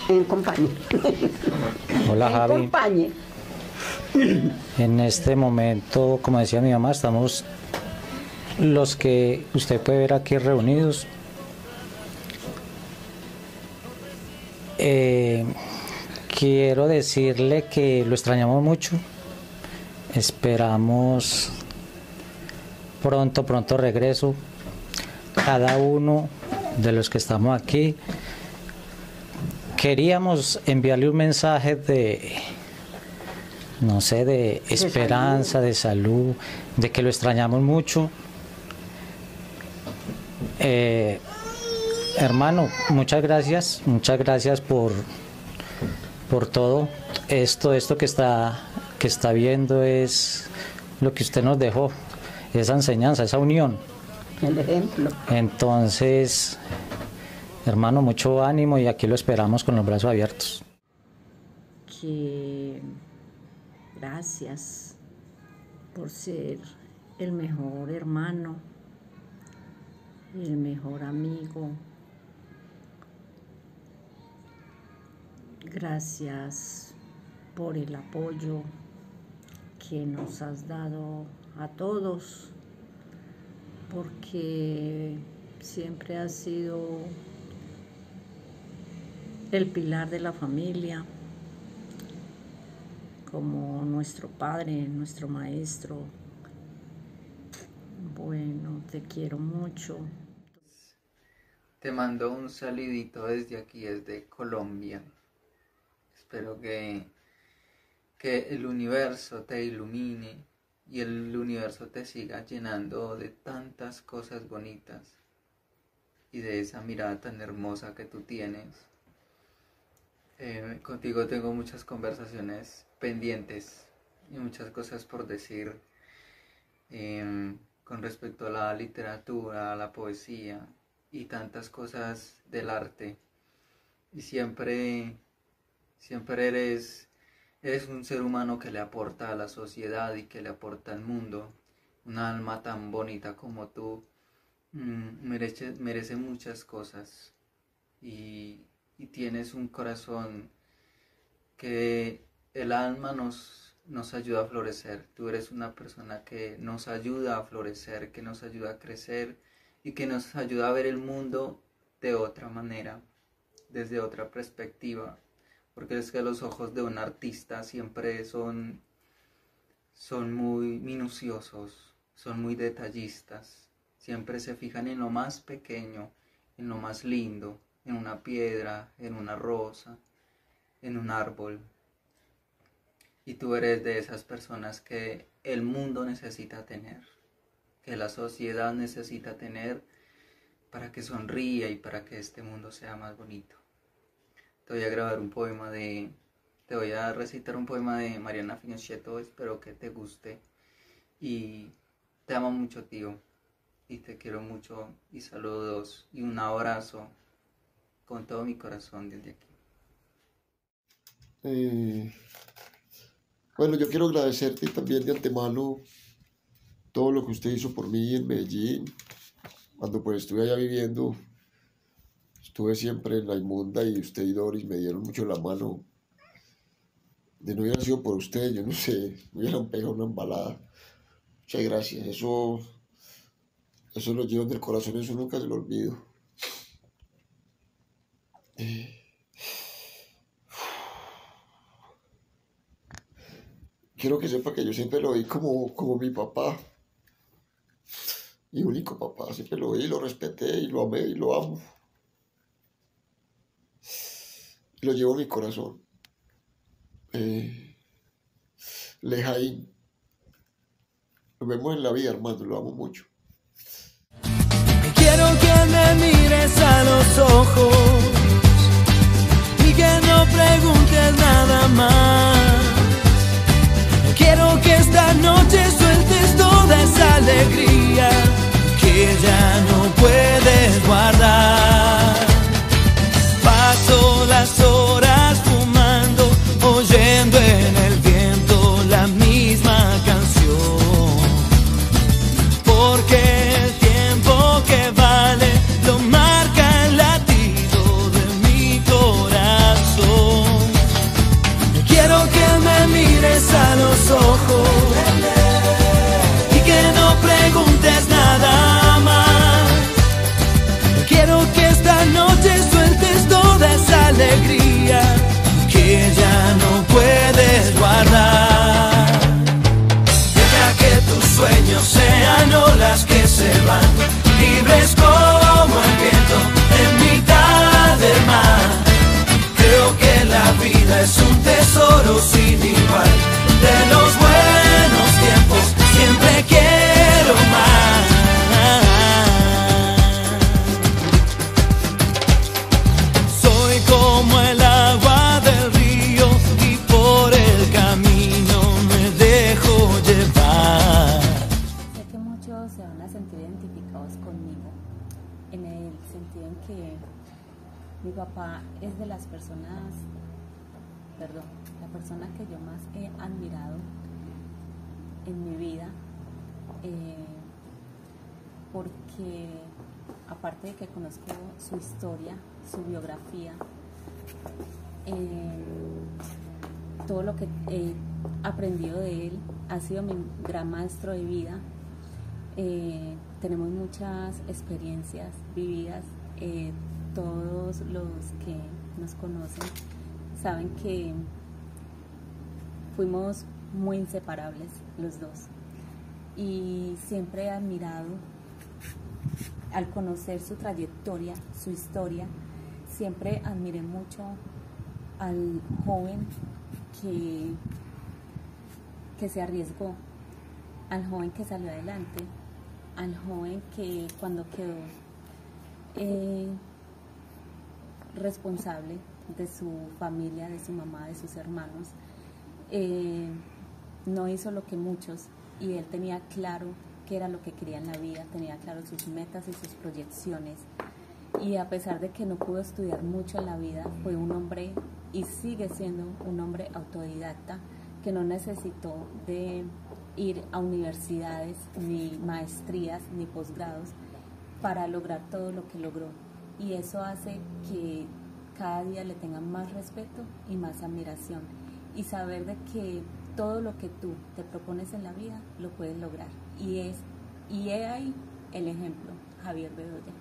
En compañía. Hola Javi. En compañía. En este momento, como decía mi mamá, estamos los que usted puede ver aquí reunidos. Eh, quiero decirle que lo extrañamos mucho. Esperamos pronto, pronto regreso. Cada uno de los que estamos aquí, queríamos enviarle un mensaje de, no sé, de esperanza, de salud, de que lo extrañamos mucho. Eh, hermano, muchas gracias, muchas gracias por, por todo. Esto, esto que está, que está viendo es lo que usted nos dejó, esa enseñanza, esa unión. El ejemplo. Entonces, hermano, mucho ánimo y aquí lo esperamos con los brazos abiertos. Que gracias por ser el mejor hermano, el mejor amigo. Gracias por el apoyo que nos has dado a todos, porque siempre has sido el pilar de la familia, como nuestro padre, nuestro maestro. Bueno, te quiero mucho. Te mando un saludito desde aquí, desde Colombia. Espero que que el universo te ilumine y el universo te siga llenando de tantas cosas bonitas y de esa mirada tan hermosa que tú tienes. Eh, contigo tengo muchas conversaciones pendientes y muchas cosas por decir em, con respecto a la literatura, a la poesía y tantas cosas del arte. Y siempre, siempre eres es un ser humano que le aporta a la sociedad y que le aporta al mundo. Un alma tan bonita como tú mm, merece, merece, muchas cosas y, y, tienes un corazón que el alma nos, nos ayuda a florecer. Tú eres una persona que nos ayuda a florecer, que nos ayuda a crecer y que nos ayuda a ver el mundo de otra manera, desde otra perspectiva. Porque es que los ojos de un artista siempre son, son muy minuciosos, son muy detallistas, siempre se fijan en lo más pequeño, en lo más lindo, en una piedra, en una rosa, en un árbol. Y tú eres de esas personas que el mundo necesita tener, que la sociedad necesita tener para que sonría y para que este mundo sea más bonito. Te voy a grabar un poema de, te voy a recitar un poema de Mariana Finochetto, espero que te guste. Y te amo mucho tío y te quiero mucho y saludos y un abrazo con todo mi corazón desde aquí. Eh, bueno, yo quiero agradecerte también de antemano todo lo que usted hizo por mí en Medellín, cuando pues estuve allá viviendo estuve siempre en la inmunda y usted y Doris me dieron mucho la mano. De no hubiera sido por usted, yo no sé, me hubieran pegado una embalada. Muchas gracias, eso, eso lo llevo en el corazón, eso nunca se lo olvido. Quiero que sepa que yo siempre lo vi como, como mi papá, mi único papá, siempre lo vi, lo respeté y lo amé y lo amo lo llevo en mi corazón. Eh, Lejaín. Nos vemos en la vida, hermano, lo amo mucho. Quiero que me mires a los ojos y que no preguntes nada más. Quiero que esta noche sueltes toda esa alegría que ya no puedes guardar. Paso las horas es un tesoro sin igual. De los buenos tiempos siempre quiero más. Soy como el agua del río y por el camino me dejo llevar. Sé que muchos se van a sentir identificados conmigo en el sentido en que mi papá es de las personas, perdón, la persona que yo más he admirado en mi vida, eh, porque aparte de que conozco su historia, su biografía, eh, todo lo que he aprendido de él ha sido mi gran maestro de vida. Eh, tenemos muchas experiencias vividas. todos los que nos conocen saben que fuimos muy inseparables los dos. Y siempre he admirado, al conocer su trayectoria, su historia, siempre admiré mucho al joven que, que se arriesgó, al joven que salió adelante, al joven que cuando quedó eh, responsable de su familia, de su mamá, de sus hermanos, eh, no hizo lo que muchos y él tenía claro qué era lo que quería en la vida, tenía claro sus metas y sus proyecciones. Y a pesar de que no pudo estudiar mucho en la vida, fue un hombre y sigue siendo un hombre autodidacta que no necesitó de ir a universidades, ni maestrías, ni posgrados para lograr todo lo que logró. Y eso hace que cada día le tengan más respeto y más admiración. Y saber de que todo lo que tú te propones en la vida lo puedes lograr. Y es y he ahí el ejemplo, Javier Bedoya.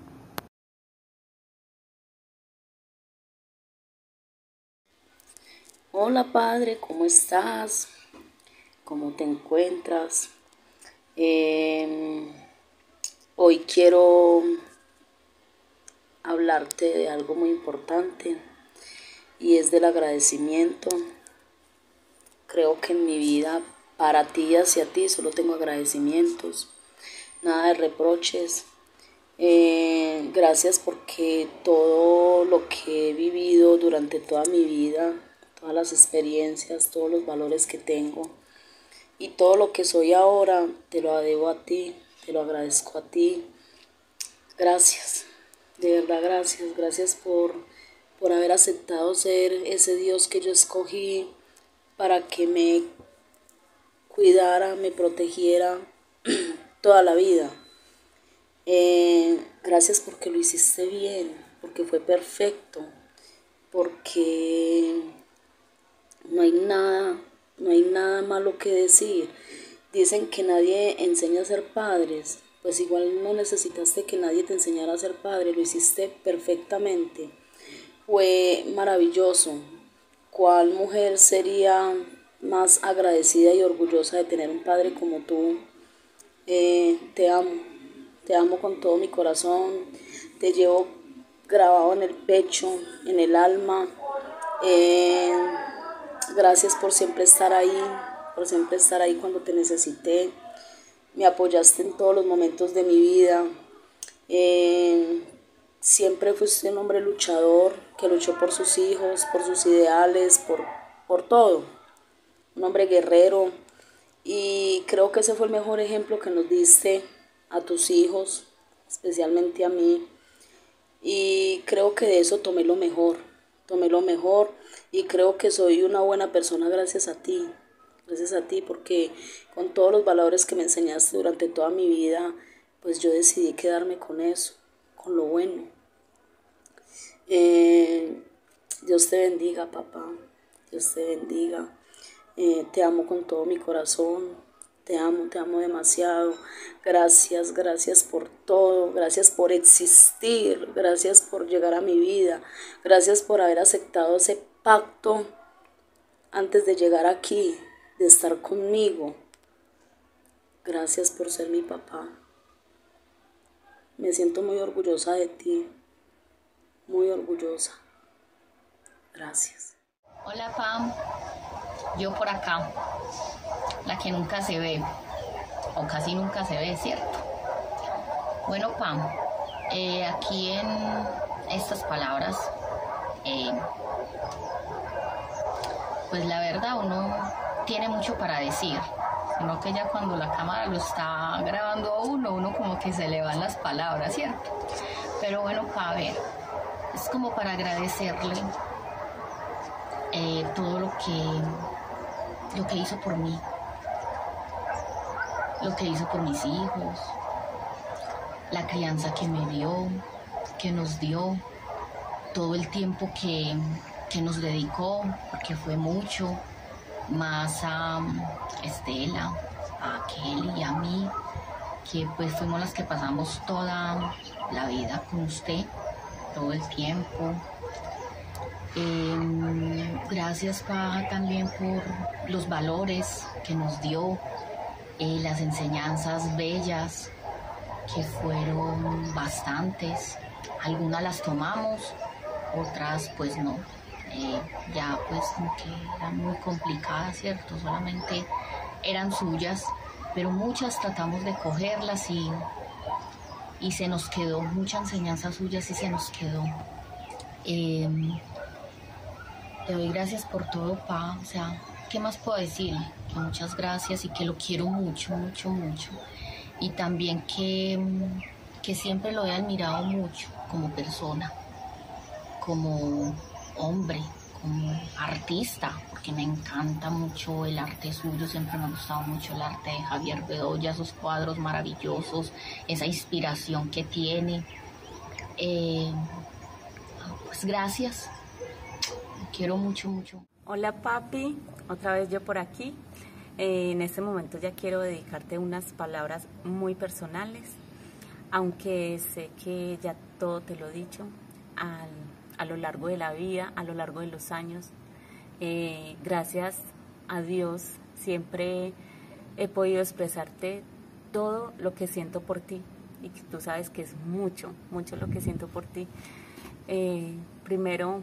Hola Padre, ¿cómo estás? ¿Cómo te encuentras? Eh, hoy quiero hablarte de algo muy importante y es del agradecimiento. Creo que en mi vida, para ti y hacia ti, solo tengo agradecimientos, nada de reproches. Eh, gracias porque todo lo que he vivido durante toda mi vida, todas las experiencias, todos los valores que tengo y todo lo que soy ahora, te lo debo a ti, te lo agradezco a ti. Gracias, de verdad gracias, gracias por, por haber aceptado ser ese Dios que yo escogí para que me cuidara, me protegiera [CLEARS THROAT] toda la vida. Eh, gracias porque lo hiciste bien, porque fue perfecto, porque no hay nada, no hay nada malo que decir. Dicen que nadie enseña a ser padres, pues igual no necesitaste que nadie te enseñara a ser padre, lo hiciste perfectamente. Fue maravilloso. ¿Cuál mujer sería más agradecida y orgullosa de tener un padre como tú? Eh, te amo, te amo con todo mi corazón, te llevo grabado en el pecho, en el alma. Eh, gracias por siempre estar ahí, por siempre estar ahí cuando te necesité. Me apoyaste en todos los momentos de mi vida. Eh, siempre fuiste un hombre luchador que luchó por sus hijos, por sus ideales, por, por todo. Un hombre guerrero. Y creo que ese fue el mejor ejemplo que nos diste a tus hijos, especialmente a mí. Y creo que de eso tomé lo mejor, tomé lo mejor y creo que soy una buena persona gracias a ti, gracias a ti porque con todos los valores que me enseñaste durante toda mi vida, pues yo decidí quedarme con eso, con lo bueno. Eh, Dios te bendiga, papá, Dios te bendiga. Eh, te amo con todo mi corazón, te amo, te amo demasiado. Gracias, gracias por todo. Gracias por existir. Gracias por llegar a mi vida. Gracias por haber aceptado ese pacto antes de llegar aquí, de estar conmigo. Gracias por ser mi papá. Me siento muy orgullosa de ti. Muy orgullosa. Gracias. Hola Pam, yo por acá, la que nunca se ve, o casi nunca se ve, ¿cierto? Bueno Pam, eh, aquí en estas palabras, eh, pues la verdad uno tiene mucho para decir, sino que ya cuando la cámara lo está grabando a uno, uno como que se le van las palabras, ¿cierto? Pero bueno, ver, es como para agradecerle eh, todo lo que, lo que hizo por mí, lo que hizo por mis hijos, la crianza que me dio, que nos dio, todo el tiempo que, que nos dedicó, porque fue mucho, más a Estela, a Kelly y a mí, que pues fuimos las que pasamos toda la vida con usted, todo el tiempo. Em, gracias Paja también por los valores que nos dio, eh, las enseñanzas bellas, que fueron bastantes. Algunas las tomamos, otras pues no. Ya pues que eran muy complicadas, ¿cierto? Solamente eran suyas, pero muchas tratamos de cogerlas y, y se nos quedó, mucha enseñanza suya y se nos quedó. Em, te doy gracias por todo, Pa. O sea, ¿qué más puedo decir? Que muchas gracias y que lo quiero mucho, mucho, mucho. Y también que, que siempre lo he admirado mucho como persona, como hombre, como artista, porque me encanta mucho el arte suyo, siempre me ha gustado mucho el arte de Javier Bedoya, esos cuadros maravillosos, esa inspiración que tiene. Eh, pues gracias, quiero mucho, mucho. Hola papi, otra vez yo por aquí. Eh, en este momento ya quiero dedicarte unas palabras muy personales, aunque sé que ya todo te lo he dicho a lo largo de la vida, a lo largo de los años. Eh, gracias a Dios siempre he podido expresarte todo lo que siento por ti y tú sabes que es mucho, mucho lo que siento por ti. Eh, primero,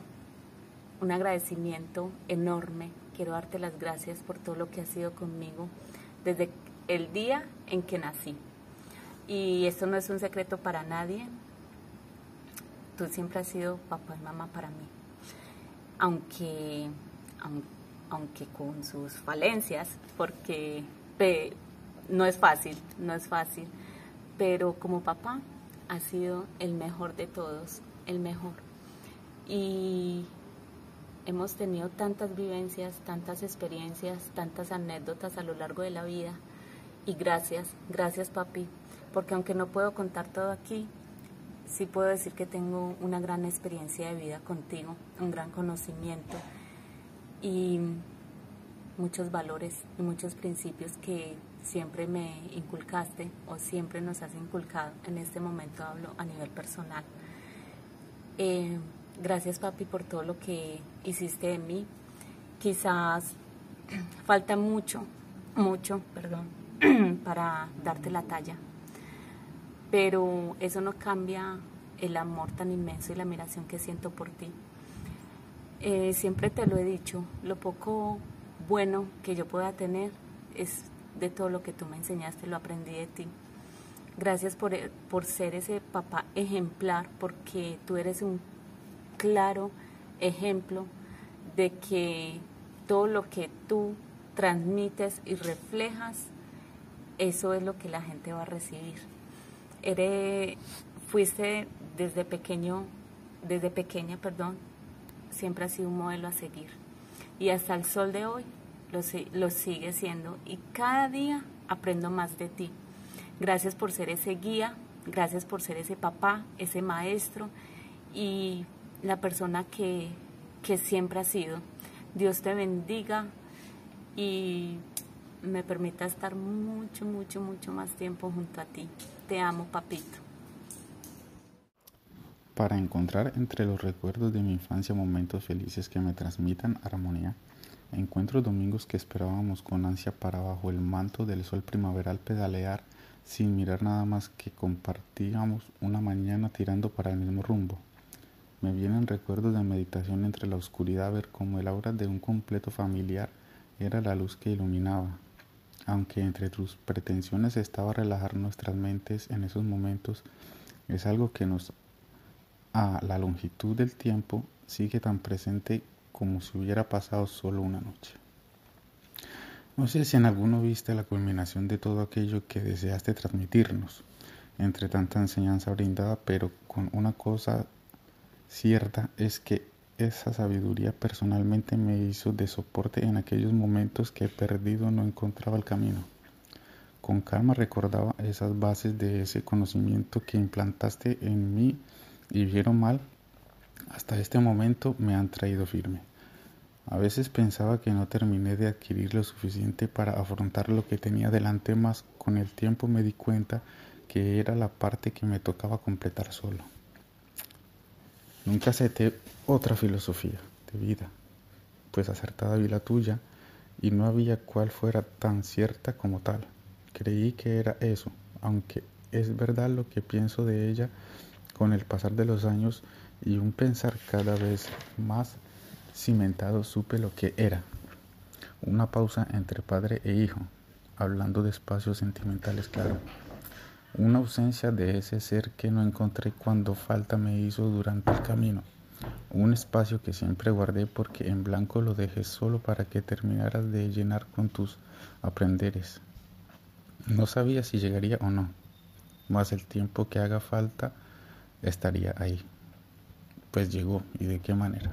un agradecimiento enorme. Quiero darte las gracias por todo lo que has sido conmigo desde el día en que nací. Y esto no es un secreto para nadie, tú siempre has sido papá y mamá para mí. Aunque, aunque con sus falencias, porque no es fácil, no es fácil, pero como papá ha sido el mejor de todos, el mejor. Y hemos tenido tantas vivencias, tantas experiencias, tantas anécdotas a lo largo de la vida. Y gracias, gracias papi, porque aunque no puedo contar todo aquí, sí puedo decir que tengo una gran experiencia de vida contigo, un gran conocimiento y muchos valores y muchos principios que siempre me inculcaste o siempre nos has inculcado. En este momento hablo a nivel personal. Eh, gracias papi por todo lo que hiciste de mí. Quizás [CLEARS THROAT] falta mucho, mucho, perdón, [CLEARS THROAT] para darte la talla pero eso no cambia el amor tan inmenso y la admiración que siento por ti. Eh, siempre te lo he dicho, lo poco bueno que yo pueda tener es de todo lo que tú me enseñaste, lo aprendí de ti. Gracias por, por ser ese papá ejemplar, porque tú eres un claro ejemplo de que todo lo que tú transmites y reflejas, eso es lo que la gente va a recibir eres, fuiste desde pequeño, desde pequeña, perdón, siempre has sido un modelo a seguir. Y hasta el sol de hoy lo, lo sigue siendo. Y cada día aprendo más de ti. Gracias por ser ese guía, gracias por ser ese papá, ese maestro y la persona que, que siempre has sido. Dios te bendiga y me permita estar mucho, mucho, mucho más tiempo junto a ti. Te amo, papito. Para encontrar entre los recuerdos de mi infancia momentos felices que me transmitan armonía, encuentro domingos que esperábamos con ansia para bajo el manto del sol primaveral pedalear sin mirar nada más que compartíamos una mañana tirando para el mismo rumbo. Me vienen recuerdos de meditación entre la oscuridad, ver cómo el aura de un completo familiar era la luz que iluminaba. Aunque entre tus pretensiones estaba relajar nuestras mentes en esos momentos, es algo que nos a la longitud del tiempo sigue tan presente como si hubiera pasado solo una noche. No sé si en alguno viste la culminación de todo aquello que deseaste transmitirnos, entre tanta enseñanza brindada, pero con una cosa cierta es que esa sabiduría personalmente me hizo de soporte en aquellos momentos que perdido no encontraba el camino. Con calma recordaba esas bases de ese conocimiento que implantaste en mí y vieron mal. Hasta este momento me han traído firme. A veces pensaba que no terminé de adquirir lo suficiente para afrontar lo que tenía delante, más con el tiempo me di cuenta que era la parte que me tocaba completar solo. Nunca acepté otra filosofía de vida, pues acertada vi la tuya y no había cual fuera tan cierta como tal. Creí que era eso, aunque es verdad lo que pienso de ella con el pasar de los años y un pensar cada vez más cimentado supe lo que era. Una pausa entre padre e hijo, hablando de espacios sentimentales, claro una ausencia de ese ser que no encontré cuando falta me hizo durante el camino, un espacio que siempre guardé porque en blanco lo dejé solo para que terminaras de llenar con tus aprenderes. No sabía si llegaría o no, mas el tiempo que haga falta estaría ahí. Pues llegó y de qué manera.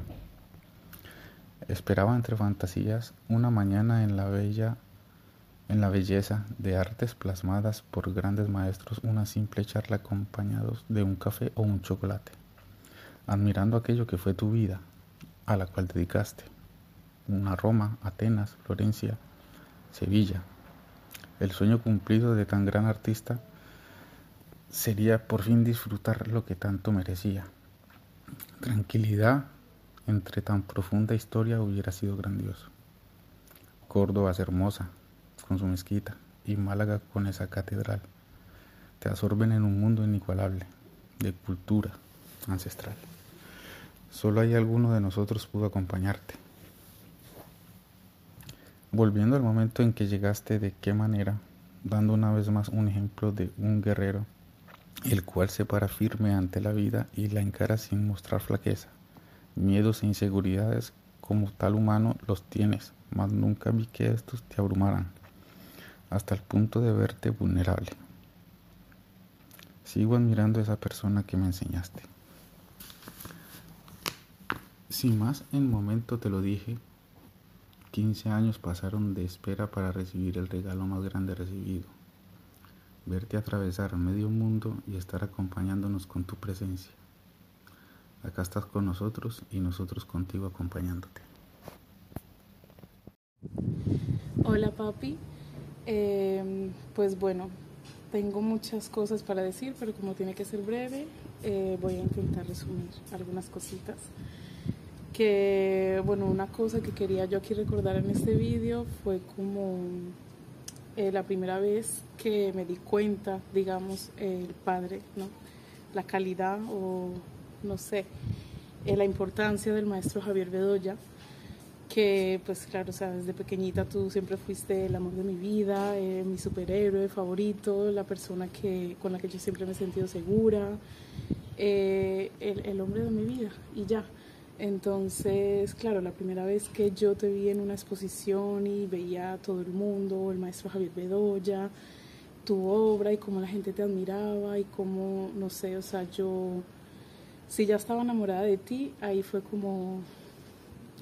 Esperaba entre fantasías una mañana en la bella en la belleza de artes plasmadas por grandes maestros una simple charla acompañados de un café o un chocolate, admirando aquello que fue tu vida, a la cual dedicaste, una Roma, Atenas, Florencia, Sevilla. El sueño cumplido de tan gran artista sería por fin disfrutar lo que tanto merecía. Tranquilidad entre tan profunda historia hubiera sido grandioso. Córdoba es hermosa, con su mezquita y Málaga con esa catedral. Te absorben en un mundo inigualable de cultura ancestral. Solo hay alguno de nosotros pudo acompañarte. Volviendo al momento en que llegaste, de qué manera, dando una vez más un ejemplo de un guerrero, el cual se para firme ante la vida y la encara sin mostrar flaqueza. Miedos e inseguridades como tal humano los tienes, mas nunca vi que estos te abrumaran hasta el punto de verte vulnerable. Sigo admirando a esa persona que me enseñaste. Sin más, en momento te lo dije, 15 años pasaron de espera para recibir el regalo más grande recibido. Verte atravesar medio mundo y estar acompañándonos con tu presencia. Acá estás con nosotros y nosotros contigo acompañándote. Hola papi, eh, pues bueno, tengo muchas cosas para decir, pero como tiene que ser breve, eh, voy a intentar resumir algunas cositas. Que, bueno, una cosa que quería yo aquí recordar en este vídeo fue como eh, la primera vez que me di cuenta, digamos, el padre, ¿no? La calidad o, no sé, eh, la importancia del maestro Javier Bedoya que pues claro, o sea, desde pequeñita tú siempre fuiste el amor de mi vida, eh, mi superhéroe favorito, la persona que, con la que yo siempre me he sentido segura, eh, el, el, hombre de mi vida y ya. Entonces, claro, la primera vez que yo te vi en una exposición y veía a todo el mundo, el maestro Javier Bedoya, tu obra y cómo la gente te admiraba y cómo, no sé, o sea, yo, si ya estaba enamorada de ti, ahí fue como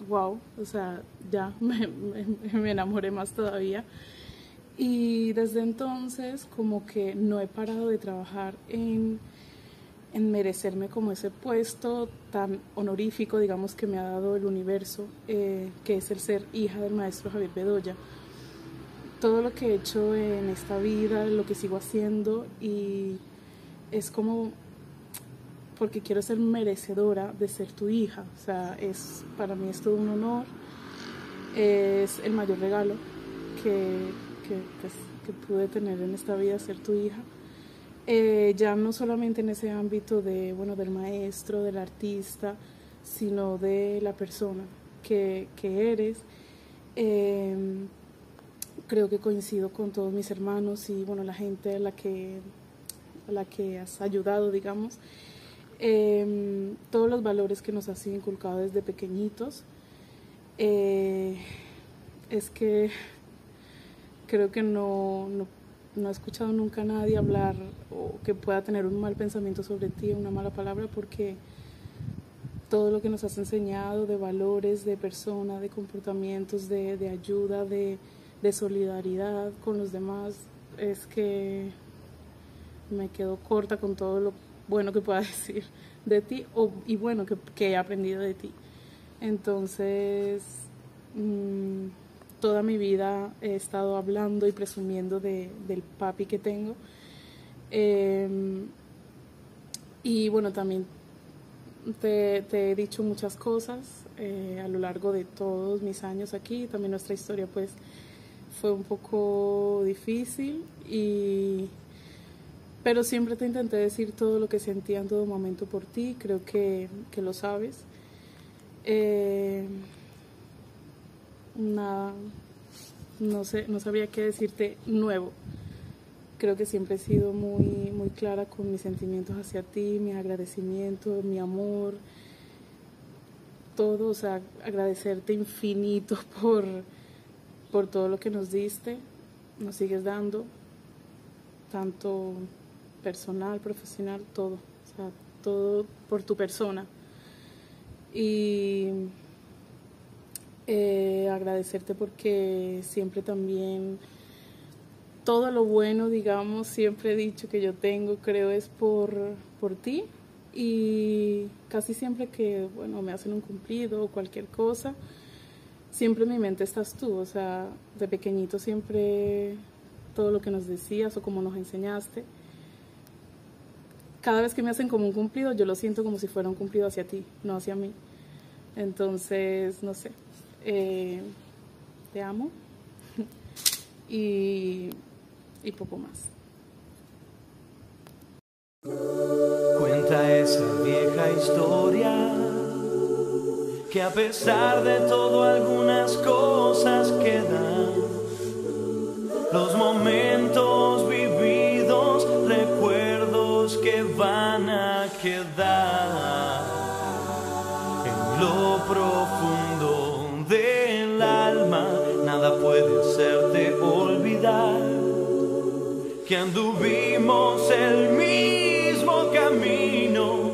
wow, o sea, ya [LAUGHS] me, enamoré más todavía. Y desde entonces como que no he parado de trabajar en, en merecerme como ese puesto tan honorífico, digamos, que me ha dado el universo, eh, que es el ser hija del maestro Javier Bedoya. Todo lo que he hecho en esta vida, lo que sigo haciendo y es como porque quiero ser merecedora de ser tu hija. O sea, es, para mí es todo un honor, es el mayor regalo que, que, pues, que pude tener en esta vida, ser tu hija. eh, ya no solamente en ese ámbito de, bueno, del maestro, del artista, sino de la persona que, que eres. Em, creo que coincido con todos mis hermanos y bueno, la gente a la que, a la que has ayudado, digamos. Em, todos los valores que nos has inculcado desde pequeñitos. Eh, es que creo que no, no, he escuchado nunca a nadie hablar o que pueda tener un mal pensamiento sobre ti, una mala palabra, porque todo lo que nos has enseñado de valores, de persona, de comportamientos, de, ayuda, de, solidaridad con los demás, es que me quedo corta con todo lo bueno que pueda [LAUGHS] decir de ti o, y bueno que, que he aprendido de ti. Entonces, mmm, toda mi vida he estado hablando y presumiendo de, del papi que tengo. Eh, y bueno, también te, te, he dicho muchas cosas eh, a lo largo de todos mis años aquí. También nuestra historia pues fue un poco difícil y pero siempre te intenté decir todo lo que sentía en todo momento por ti, creo que, que lo sabes. Eh, nada, no sé, no sabría qué decirte nuevo. Creo que siempre he sido muy, muy clara con mis sentimientos hacia ti, mi agradecimiento, mi amor, todo, o sea, agradecerte infinito [LAUGHS] por, por todo lo que nos diste, nos sigues dando, tanto personal, profesional, todo, o sea, todo por tu persona. Y eh, agradecerte porque siempre también todo lo bueno, digamos, siempre he dicho que yo tengo, creo es por, por ti. Y casi siempre que, bueno, me hacen un cumplido o cualquier cosa, siempre en mi mente estás tú, o sea, de pequeñito siempre todo lo que nos decías o como nos enseñaste, cada vez que me hacen como un cumplido, yo lo siento como si fuera un cumplido hacia ti, no hacia mí. Entonces, no sé, eh, te amo [LAUGHS] y, y poco más. Cuenta esa vieja historia que a pesar de todo algunas cosas quedan. Los momentos quedar en lo profundo del alma. Nada puede hacerte olvidar que anduvimos el mismo camino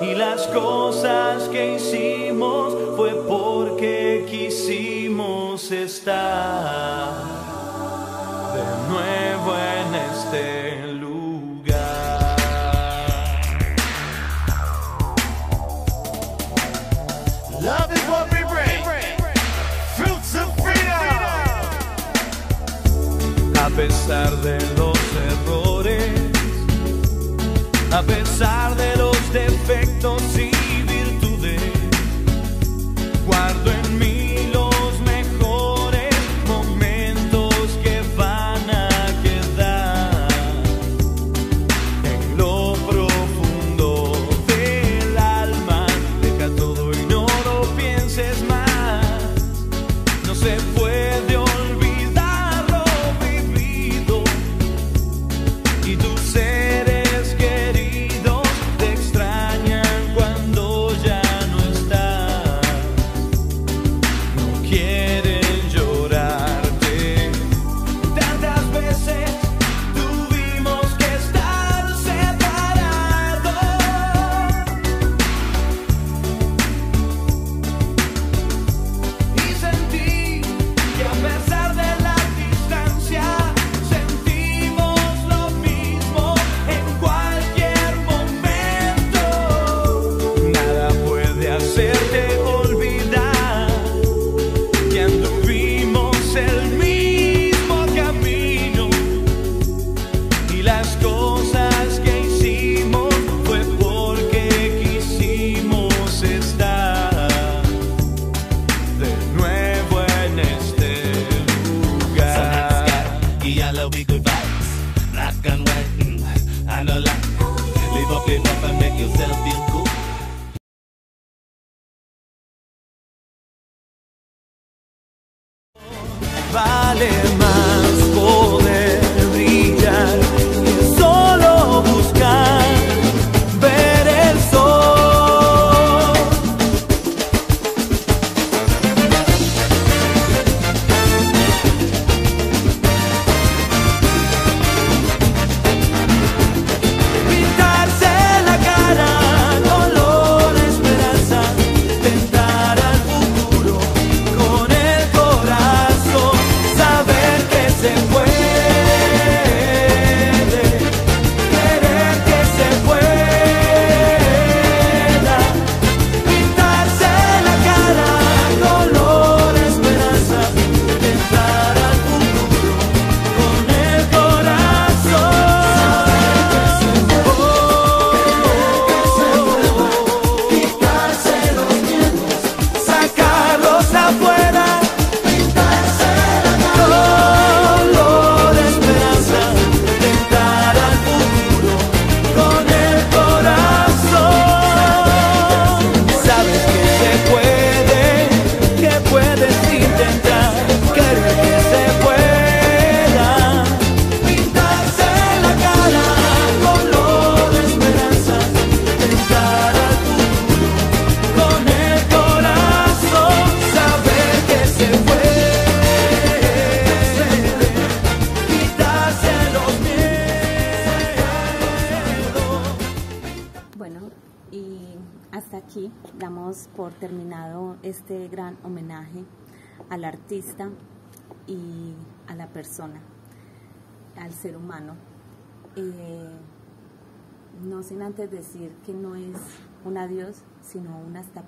y las cosas que hicimos fue porque quisimos estar de nuevo en pesar de los errores, a pesar de los defectos y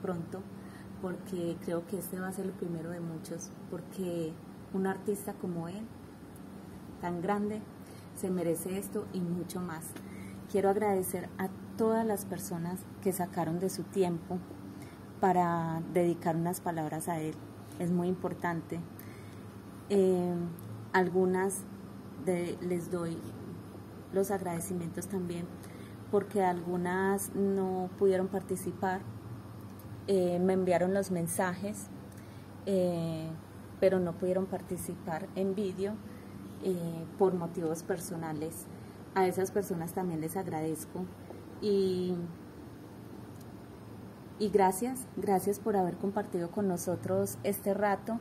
pronto, porque creo que este va a ser el primero de muchos, porque un artista como él, tan grande, se merece esto y mucho más. Quiero agradecer a todas las personas que sacaron de su tiempo para dedicar unas palabras a él. Es muy importante. Eh, algunas les doy los agradecimientos también porque algunas no pudieron participar, eh, me enviaron los mensajes, eh, pero no pudieron participar en vídeo eh, por motivos personales. A esas personas también les agradezco y, y gracias, gracias por haber compartido con nosotros este rato.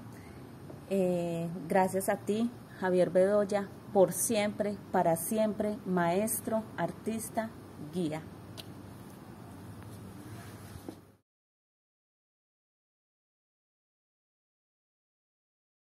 Gracias a ti, Javier Bedoya, por siempre, para siempre, maestro, artista, guía.